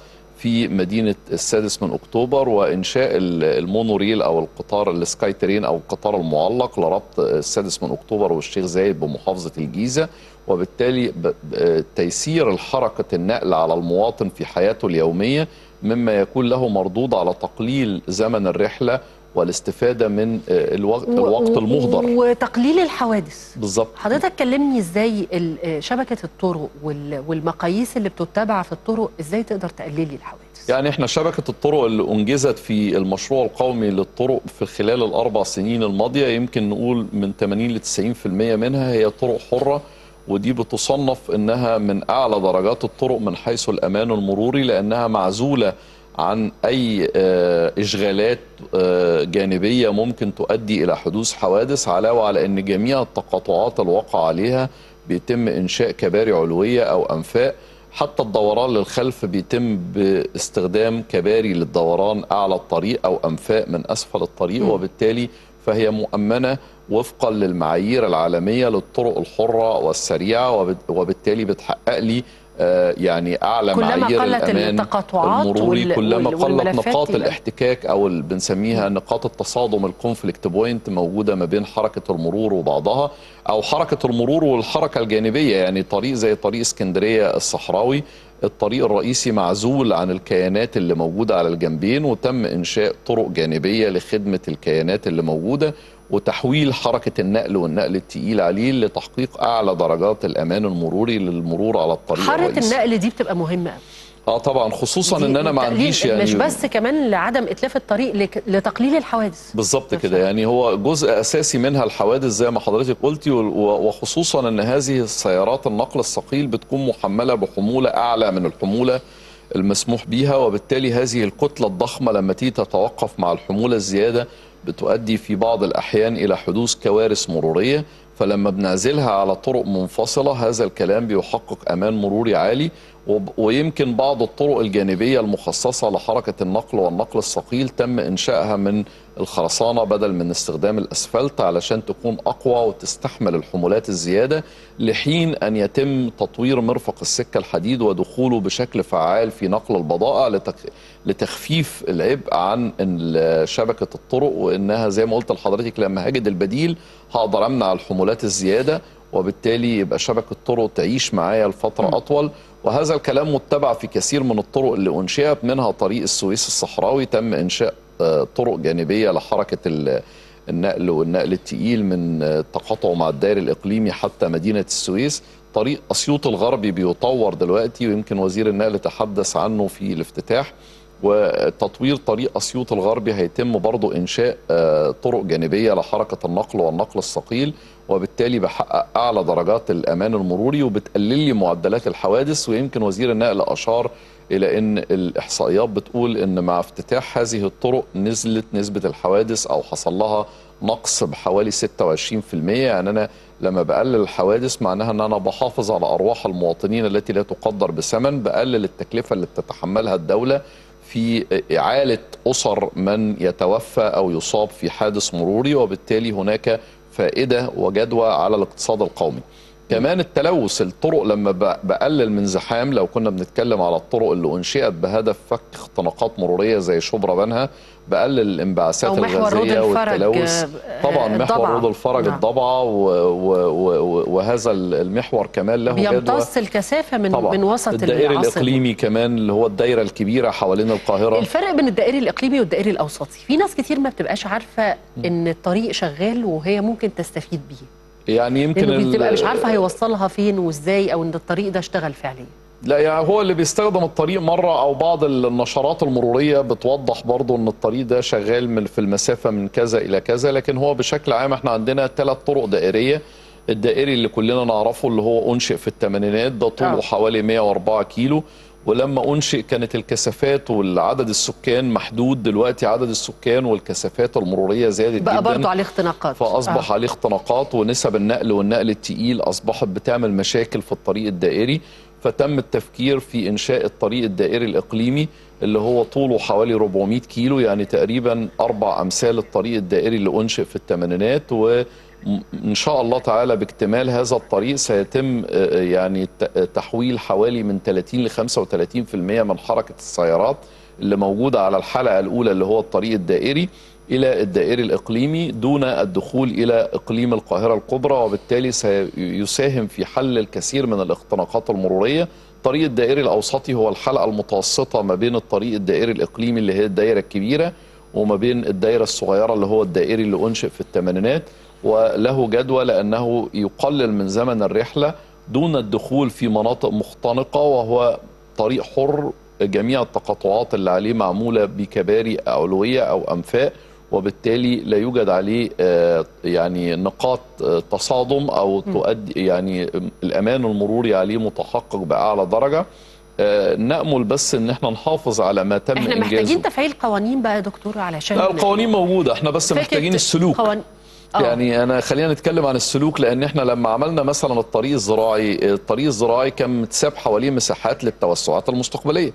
في مدينة السادس من أكتوبر وإنشاء ال- المونوريل أو القطار ال sky train أو القطار المعلق لربط السادس من أكتوبر والشيخ زايد بمحافظة الجيزة وبالتالي تيسير الحركة النقل على المواطن في حياته اليومية مما يكون له مردود على تقليل زمن الرحلة والاستفادة من آه، الوقت الوقت المهدر وتقليل الحوادث. بالظبط. حضرتك كلمني إزاي ال- شبكة الطرق وال- والمقاييس اللي بتتبع في الطرق إزاي تقدر تقللي الحوادث؟ يعني إحنا شبكة الطرق اللي أنجزت في المشروع القومي للطرق في خلال الأربع سنين الماضية يمكن نقول من 80 ل 90% منها هي طرق حرة ودي بتصنف إنها من أعلى درجات الطرق من حيث الأمان المروري لأنها معزولة عن أي آه، إشغالات آه، جانبية ممكن تؤدي إلى حدوث حوادث علاوة على إن جميع التقاطعات الواقع عليها بيتم إنشاء كباري علوية أو أنفاق حتى الدوران للخلف بيتم باستخدام كباري للدوران أعلى الطريق أو أنفاق من أسفل الطريق. وبالتالي فهي مؤمنة وفقا للمعايير العالمية للطرق الحرة والسريعة وبت- وبالتالي بتحقق لي يعني أعلى كلما معايير قلت الأمان المروري وال- كلما وال- قلت نقاط. الاحتكاك أو اللي بنسميها نقاط التصادم ال conflict point موجودة ما بين حركة المرور وبعضها أو حركة المرور والحركة الجانبية يعني طريق زي طريق اسكندرية الصحراوي الطريق الرئيسي معزول عن الكيانات اللي موجودة على الجنبين وتم إنشاء طرق جانبية لخدمة الكيانات اللي موجودة وتحويل حركة النقل والنقل التقيل عليه لتحقيق أعلى درجات الأمان المروري للمرور على الطريق الرئيسي. النقل دي بتبقى مهمة. قوي آه طبعا خصوصا إن أنا ما عنديش يعني مش بس كمان لعدم إتلاف الطريق لك- لتقليل الحوادث. بالظبط كده. يعني هو جزء أساسي منها الحوادث زي ما حضرتك قلتي وخصوصا إن هذه السيارات النقل الثقيل بتكون محملة بحمولة أعلى من الحمولة المسموح بيها وبالتالي هذه الكتلة الضخمة لما تيجي تتوقف مع الحمولة الزيادة بتؤدي في بعض الأحيان إلى حدوث كوارث مرورية فلما بنعزلها على طرق منفصلة هذا الكلام بيحقق أمان مروري عالي ويمكن بعض الطرق الجانبية المخصصة لحركة النقل والنقل الثقيل تم إنشائها من الخرسانة بدل من استخدام الأسفلت علشان تكون أقوى وتستحمل الحمولات الزيادة لحين أن يتم تطوير مرفق السكة الحديد ودخوله بشكل فعال في نقل البضائع لتخفيف العبء عن شبكة الطرق وإنها زي ما قلت لحضرتك لما هجد البديل هقدر أمنع الحمولات الزيادة وبالتالي يبقى شبكة طرق تعيش معايا لفترة أطول. وهذا الكلام متبع في كثير من الطرق اللي أنشئت منها طريق السويس الصحراوي. تم إنشاء آه، طرق جانبية لحركة ال- النقل والنقل التقيل من آه، تقاطعه مع الدائر الإقليمي حتى مدينة السويس. طريق أسيوط الغربي بيطور دلوقتي ويمكن وزير النقل تحدث عنه في الافتتاح. وتطوير طريق أسيوط الغربي هيتم برضه إنشاء آه، طرق جانبية لحركة النقل والنقل الثقيل. وبالتالي بحقق أعلى درجات الأمان المروري وبتقلل لي معدلات الحوادث ويمكن وزير النقل أشار إلى إن الإحصائيات بتقول إن مع افتتاح هذه الطرق نزلت نسبة الحوادث أو حصل لها نقص بحوالي 26% يعني أنا لما بقلل الحوادث معناها إن أنا بحافظ على أرواح المواطنين التي لا تقدر بثمن بقلل التكلفة اللي بتتحملها الدولة في إعالة أسر من يتوفى أو يصاب في حادث مروري وبالتالي هناك فائدة وجدوى على الاقتصاد القومي. كمان التلوث الطرق لما بقلل من زحام لو كنا بنتكلم على الطرق اللي أنشئت بهدف فك اختناقات مرورية زي شبرا بنها بقلل الانبعاثات محور الفرج، والتلوث. آه، طبعا محور الضبعة. رود الفرج نعم. و- وهذا المحور كمان له جدوى. بيمتص الكثافة من طبعا. من وسط الدائري العاصمة. الإقليمي كمان اللي هو الدايرة الكبيرة حوالين القاهرة. الفرق بين الدائري الإقليمي والدائري الأوسطي في ناس كتير ما بتبقاش عارفة إن الطريق شغال وهي ممكن تستفيد بيه. يعني يمكن بتبقى مش عارفة هيوصلها فين وإزاي أو إن الطريق ده اشتغل فعليا. لا يعني هو اللي بيستخدم الطريق مرة أو بعض النشرات المرورية بتوضح برضو أن الطريق ده شغال من في المسافة من كذا إلى كذا لكن هو بشكل عام إحنا عندنا ثلاث طرق دائرية. الدائري اللي كلنا نعرفه اللي هو أنشئ في الثمانينات ده طوله آه. حوالي 104 كيلو. ولما أنشئ كانت الكثافات والعدد السكان محدود دلوقتي عدد السكان والكثافات المرورية زادت بقى جدا. برضو عليه اختناقات. فأصبح آه. عليه اختناقات ونسب النقل والنقل التقيل أصبحت بتعمل مشاكل في الطريق الدائري. فتم التفكير في إنشاء الطريق الدائري الإقليمي اللي هو طوله حوالي 400 كيلو يعني تقريبا أربع أمثال الطريق الدائري اللي أنشئ في الثمانينات. وإن شاء الله تعالى باكتمال هذا الطريق سيتم آه، يعني ت- تحويل حوالي من 30 ل 35% من حركة السيارات اللي موجودة على الحلقة الأولى اللي هو الطريق الدائري. إلى الدائري الإقليمي دون الدخول إلى إقليم القاهرة الكبرى وبالتالي سيساهم في حل الكثير من الاختناقات المرورية. الطريق الدائري الأوسطي هو الحلقة المتوسطة ما بين الطريق الدائري الإقليمي اللي هي الدائرة الكبيرة وما بين الدائرة الصغيرة اللي هو الدائري اللي أنشئ في الثمانينات. وله جدوى لأنه يقلل من زمن الرحلة دون الدخول في مناطق مختنقة وهو طريق حر جميع التقاطعات اللي عليه معمولة بكباري علويه أو أنفاق. وبالتالي لا يوجد عليه آه، يعني نقاط آه، تصادم أو تؤدي يعني الأمان المروري عليه متحقق بأعلى درجة. آه، نأمل بس إن إحنا نحافظ على ما تم إحنا إنجازه. محتاجين تفعيل قوانين بقى يا دكتور علشان لا القوانين موجودة. إحنا بس محتاجين السلوك. قوان... يعني أنا خلينا نتكلم عن السلوك لأن إحنا لما عملنا مثلا الطريق الزراعي الطريق الزراعي كان متساب حواليه مساحات للتوسعات المستقبلية.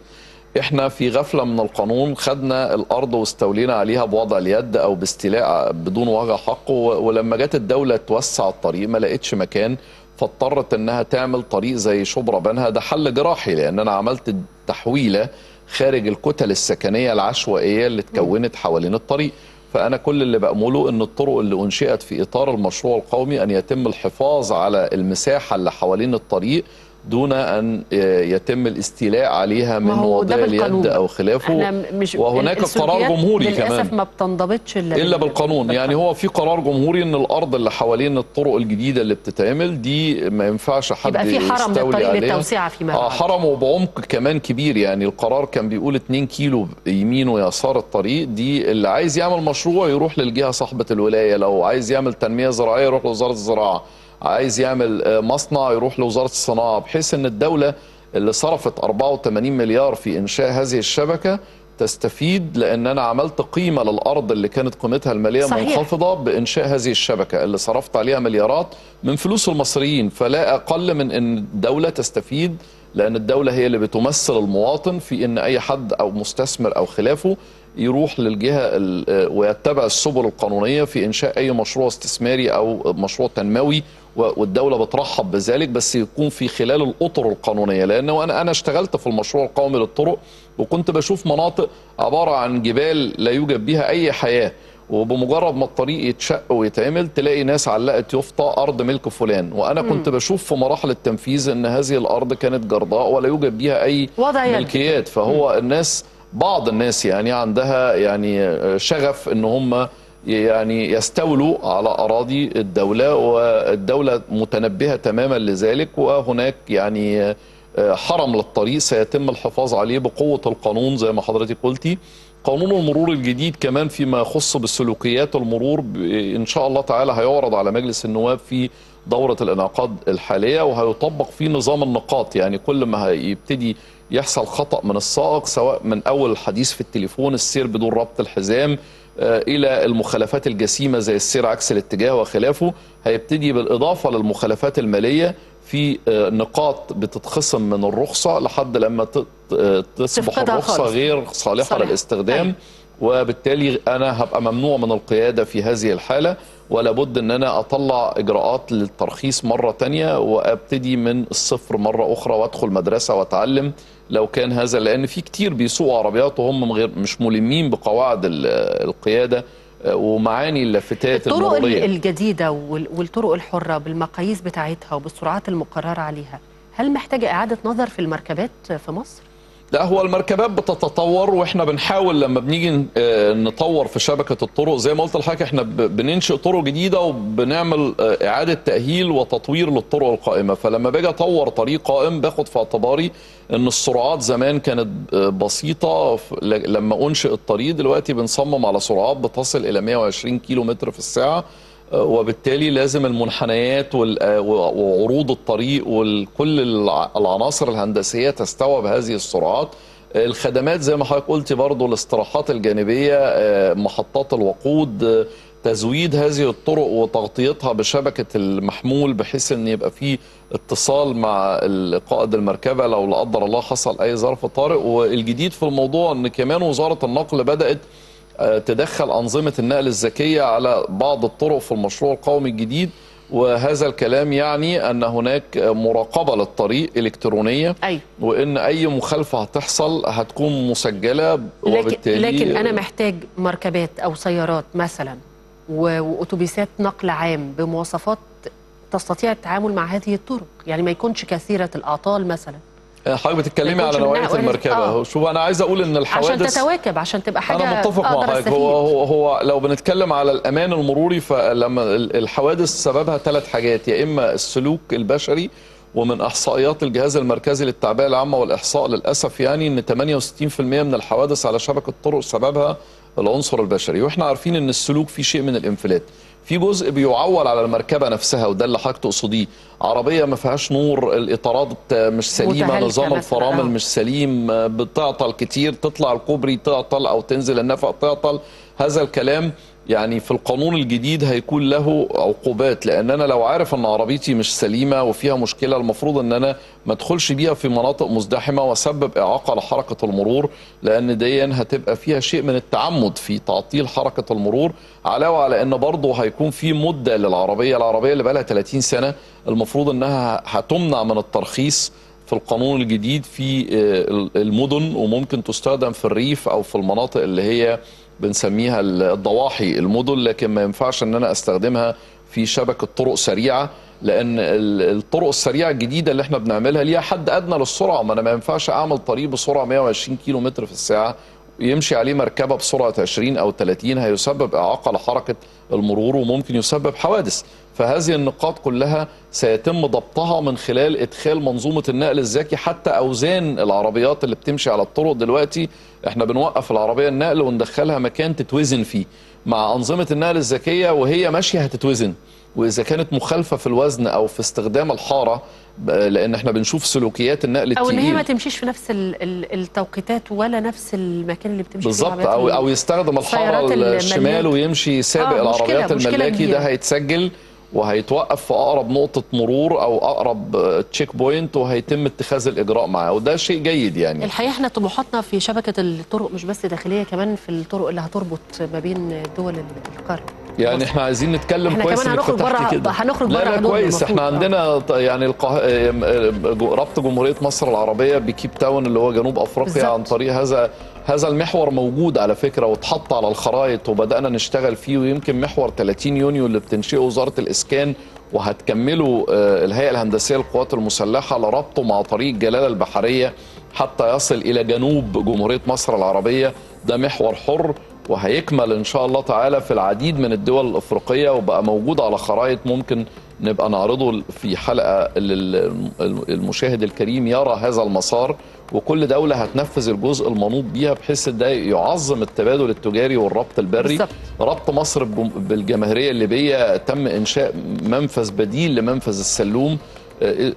إحنا في غفلة من القانون خدنا الأرض واستولينا عليها بوضع اليد أو باستيلاء بدون وجه حق ولما جت الدولة توسع الطريق ما لقتش مكان فاضطرت إنها تعمل طريق زي شبرا بنها. ده حل جراحي لأن أنا عملت تحويلة خارج الكتل السكنية العشوائية اللي اتكونت حوالين الطريق. فأنا كل اللي بامله إن الطرق اللي أنشئت في إطار المشروع القومي أن يتم الحفاظ على المساحة اللي حوالين الطريق دون أن يتم الاستيلاء عليها من مواضيع اليد بالقانون. أو خلافه. مش وهناك قرار جمهوري للأسف كمان. ما بتنضبطش إلا إلا بال- بالقانون. يعني هو في قرار جمهوري إن الأرض اللي حوالين الطرق الجديدة اللي بتتعمل دي ما ينفعش حد يبقى في حرم يستولي للطريق. للتوسعه فيما آه حرم وبعمق كمان كبير. يعني القرار كان بيقول 2 كيلو يمين ويسار الطريق. دي اللي عايز يعمل مشروع يروح للجهة صاحبة الولاية. لو عايز يعمل تنمية زراعية يروح لوزارة الزراعة. عايز يعمل آه، مصنع يروح لوزارة الصناعة بحيث إن الدولة اللي صرفت 84 مليار في إنشاء هذه الشبكة تستفيد لأن أنا عملت قيمة للأرض اللي كانت قيمتها المالية صحيح. منخفضة بإنشاء هذه الشبكة اللي صرفت عليها مليارات من فلوس المصريين فلا أقل من إن الدولة تستفيد لأن الدولة هي اللي بتمثل المواطن في إن أي حد أو مستثمر أو خلافه يروح للجهة ال- ويتبع السبل القانونية في إنشاء أي مشروع استثماري أو مشروع تنموي والدولة بترحب بذلك بس يكون في خلال الأطر القانونية لأنه أنا أنا اشتغلت في المشروع القومي للطرق وكنت بشوف مناطق عبارة عن جبال لا يوجد بها أي حياة وبمجرد ما الطريق يتشق ويتعمل تلاقي ناس علقت يافطه أرض ملك فلان وأنا مم. كنت بشوف في مراحل التنفيذ إن هذه الأرض كانت جرداء ولا يوجد بيها أي. ملكيات فهو الناس بعض الناس يعني عندها يعني شغف إن هم يعني يستولوا على أراضي الدولة والدولة متنبهة تماما لذلك وهناك يعني حرم للطريق سيتم الحفاظ عليه بقوة القانون زي ما حضرتك قلتي. قانون المرور الجديد كمان فيما يخص بسلوكيات المرور إن شاء الله تعالى هيعرض على مجلس النواب في دورة الانعقاد الحالية وهيطبق فيه نظام النقاط. يعني كل ما هيبتدي يحصل خطأ من السائق سواء من أول الحديث في التليفون السير بدون ربط الحزام آه، إلى المخالفات الجسيمة زي السير عكس الاتجاه وخلافه هيبتدي بالإضافة للمخالفات المالية في آه، نقاط بتتخصم من الرخصة لحد لما آه، تصبح الرخصة خالص. غير صالحة صحيح. للاستخدام وبالتالي أنا هبقى ممنوع من القيادة في هذه الحالة ولا بد إن أنا أطلع إجراءات للترخيص مرة تانية وأبتدي من الصفر مرة أخرى وأدخل مدرسة وأتعلم لو كان هذا لأن في كتير بيسوقوا عربيات وهم غير مش ملمين بقواعد ال- القيادة ومعاني اللافتات الطرق ال- المرورية الجديدة وال- والطرق الحرة بالمقاييس بتاعتها وبالسرعات المقررة عليها هل محتاجة إعادة نظر في المركبات في مصر؟ لا هو المركبات بتتطور وإحنا بنحاول لما بنيجي آه، نطور في شبكة الطرق زي ما قلت لحضرتك إحنا بننشئ طرق جديدة وبنعمل آه، إعادة تأهيل وتطوير للطرق القائمة. فلما باجي أطور طريق قائم باخد في اعتباري إن السرعات زمان كانت آه، بسيطة. لما أنشئ الطريق دلوقتي بنصمم على سرعات بتصل إلى 120 كيلو متر في الساعة. وبالتالي لازم المنحنيات وعروض الطريق وكل العناصر الهندسية تستوعب هذه السرعات. الخدمات زي ما حضرتك قلتي برضو الاستراحات الجانبية آه، محطات الوقود آه، تزويد هذه الطرق وتغطيتها بشبكة المحمول بحيث إن يبقى في اتصال مع قائد المركبة لو لا قدر الله حصل أي ظرف طارئ. والجديد في الموضوع إن كمان وزارة النقل بدأت تدخل أنظمة النقل الذكية على بعض الطرق في المشروع القومي الجديد وهذا الكلام يعني أن هناك مراقبة للطريق إلكترونية أي. وأن أي مخالفة هتحصل هتكون مسجلة لكن, وبالتالي لكن أنا محتاج مركبات أو سيارات مثلا و- وأتوبيسات نقل عام بمواصفات تستطيع التعامل مع هذه الطرق يعني ما يكونش كثيرة الأعطال مثلا حضرتك بتتكلمي على وارد- المركبة. آه. شوف أنا عايز أقول إن عشان الحوادث تتواكب عشان تبقى حاجة أنا متفق مع حضرتك. هو هو هو لو بنتكلم على الأمان المروري فلما ال- الحوادث سببها ثلاث حاجات يا إما السلوك البشري ومن إحصائيات الجهاز المركزي للتعبئة العامة والإحصاء للأسف يعني إن 68% من الحوادث على شبكة الطرق سببها العنصر البشري. وإحنا عارفين إن السلوك فيه شيء من الإنفلات. في جزء بيعول على المركبة نفسها وده اللي حضرتك تقصديه عربية ما فيهاش نور الإطارات مش سليمة نظام الفرامل آه. مش سليم بتعطل كتير تطلع الكوبري تعطل أو تنزل النفق تعطل هذا الكلام يعني في القانون الجديد هيكون له عقوبات لأن أنا لو عارف إن عربيتي مش سليمة وفيها مشكلة المفروض إن أنا ما أدخلش بيها في مناطق مزدحمة وأسبب إعاقة لحركة المرور لأن دي هتبقى فيها شيء من التعمد في تعطيل حركة المرور علاوة على إن برضه هيكون في مدة للعربية العربية اللي بقى لها 30 سنة المفروض إنها هتمنع من الترخيص في القانون الجديد في آه، المدن وممكن تستخدم في الريف أو في المناطق اللي هي بنسميها الضواحي المدن لكن ما ينفعش إن أنا أستخدمها في شبكة طرق سريعة لأن ال- الطرق السريعة الجديدة اللي إحنا بنعملها ليها حد أدنى للسرعة. ما أنا ما ينفعش أعمل طريق بسرعة 120 كيلو متر في الساعة يمشي عليه مركبة بسرعة 20 أو 30 هيسبب إعاقة لحركة المرور وممكن يسبب حوادث. فهذه النقاط كلها سيتم ضبطها من خلال إدخال منظومة النقل الذكي حتى أوزان العربيات اللي بتمشي على الطرق دلوقتي. إحنا بنوقف العربية النقل وندخلها مكان تتوزن فيه مع أنظمة النقل الذكية وهي ماشية هتتوزن. وإذا كانت مخالفة في الوزن أو في استخدام الحارة لأن إحنا بنشوف سلوكيات النقل أو إن هي ما التقيل تمشيش في نفس ال- ال- التوقيتات ولا نفس المكان اللي بتمشي فيه بالظبط أو أو يستخدم الحارة الشمال. ويمشي سابق آه، العربيات الملاكي. ده هيتسجل. وهيتوقف في أقرب نقطة مرور أو أقرب آه، check point وهيتم اتخاذ الإجراء معاه وده شيء جيد يعني الحقيقة إحنا طموحاتنا في شبكة الطرق مش بس داخلية كمان في الطرق اللي هتربط ما بين دول القارة يعني إحنا عايزين نتكلم إحنا كويس كمان هنخرج بره- كده. هنخرج لا بره لا حدودنا كويس إحنا. عندنا يعني القاه... جو- ربط جمهورية مصر العربية بكيب تاون اللي هو جنوب أفريقيا بالظبط. عن طريق هذا هذا المحور موجود على فكرة واتحط على الخرائط وبدأنا نشتغل فيه ويمكن محور 30 يونيو اللي بتنشئه وزارة الإسكان وهتكمله آه، الهيئة الهندسية للقوات المسلحة لربطه مع طريق جلالة البحرية حتى يصل إلى جنوب جمهورية مصر العربية. ده محور حر وهيكمل إن شاء الله تعالى في العديد من الدول الأفريقية وبقى موجود على خرائط ممكن نبقى نعرضه في حلقة المشاهد الكريم يرى هذا المسار وكل دولة هتنفذ الجزء المنوط بيها بحيث ده يعظم التبادل التجاري والربط البري بالظبط. ربط مصر بالجماهيرية الليبية تم إنشاء منفذ بديل لمنفذ السلوم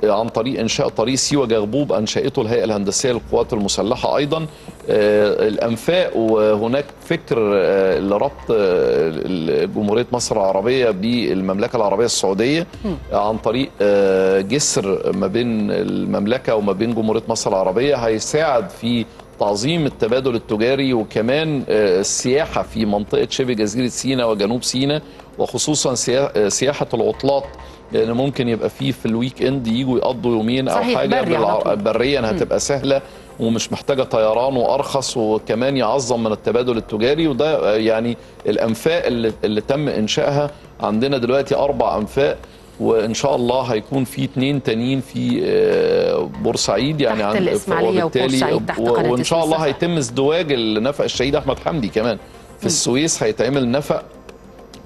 عن طريق إنشاء طريق سيوة جغبوب أنشأته الهيئة الهندسية للقوات المسلحة أيضا. آه، الأنفاق وهناك فكر آه، لربط آه، جمهورية مصر العربية بالمملكة العربية السعودية عن طريق آه، جسر ما بين المملكة وما بين جمهورية مصر العربية. هيساعد في تعظيم التبادل التجاري وكمان آه، السياحة في منطقة شبه جزيرة سيناء وجنوب سيناء وخصوصا سيا- آه، سياحة العطلات. لأن ممكن يبقى فيه في ال weekend يجوا يقضوا يومين أو حاجة بري بالع-. بريا هتبقى سهلة ومش محتاجة طيران وأرخص وكمان يعظم من التبادل التجاري وده يعني الأنفاق اللي, اللي تم إنشائها عندنا دلوقتي أربع أنفاق وإن شاء الله هيكون في اتنين تانيين في آه، بورسعيد يعني تحت وبالتالي- وبورسعيد تحت وإن شاء الله. هيتم ازدواج النفق الشهيد أحمد حمدي كمان في السويس هيتعمل نفق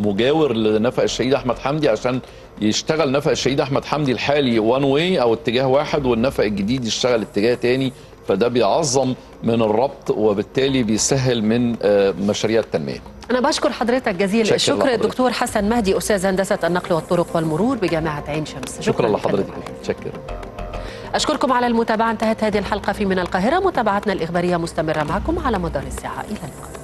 مجاور لنفق الشهيد أحمد حمدي عشان يشتغل نفق الشهيد أحمد حمدي الحالي وان واي أو اتجاه واحد والنفق الجديد يشتغل اتجاه تاني فده بيعظم من الربط وبالتالي بيسهل من آه، مشاريع التنمية. أنا بشكر حضرتك جزيل شكرا الشكر. الدكتور حسن مهدي أستاذ هندسة النقل والطرق والمرور بجامعة عين شمس. شكرا لك لحضرتك. شكرا. أشكركم على المتابعة انتهت هذه الحلقة في من القاهرة. متابعتنا الإخبارية مستمرة معكم على مدار الساعة. إلى اللقاء.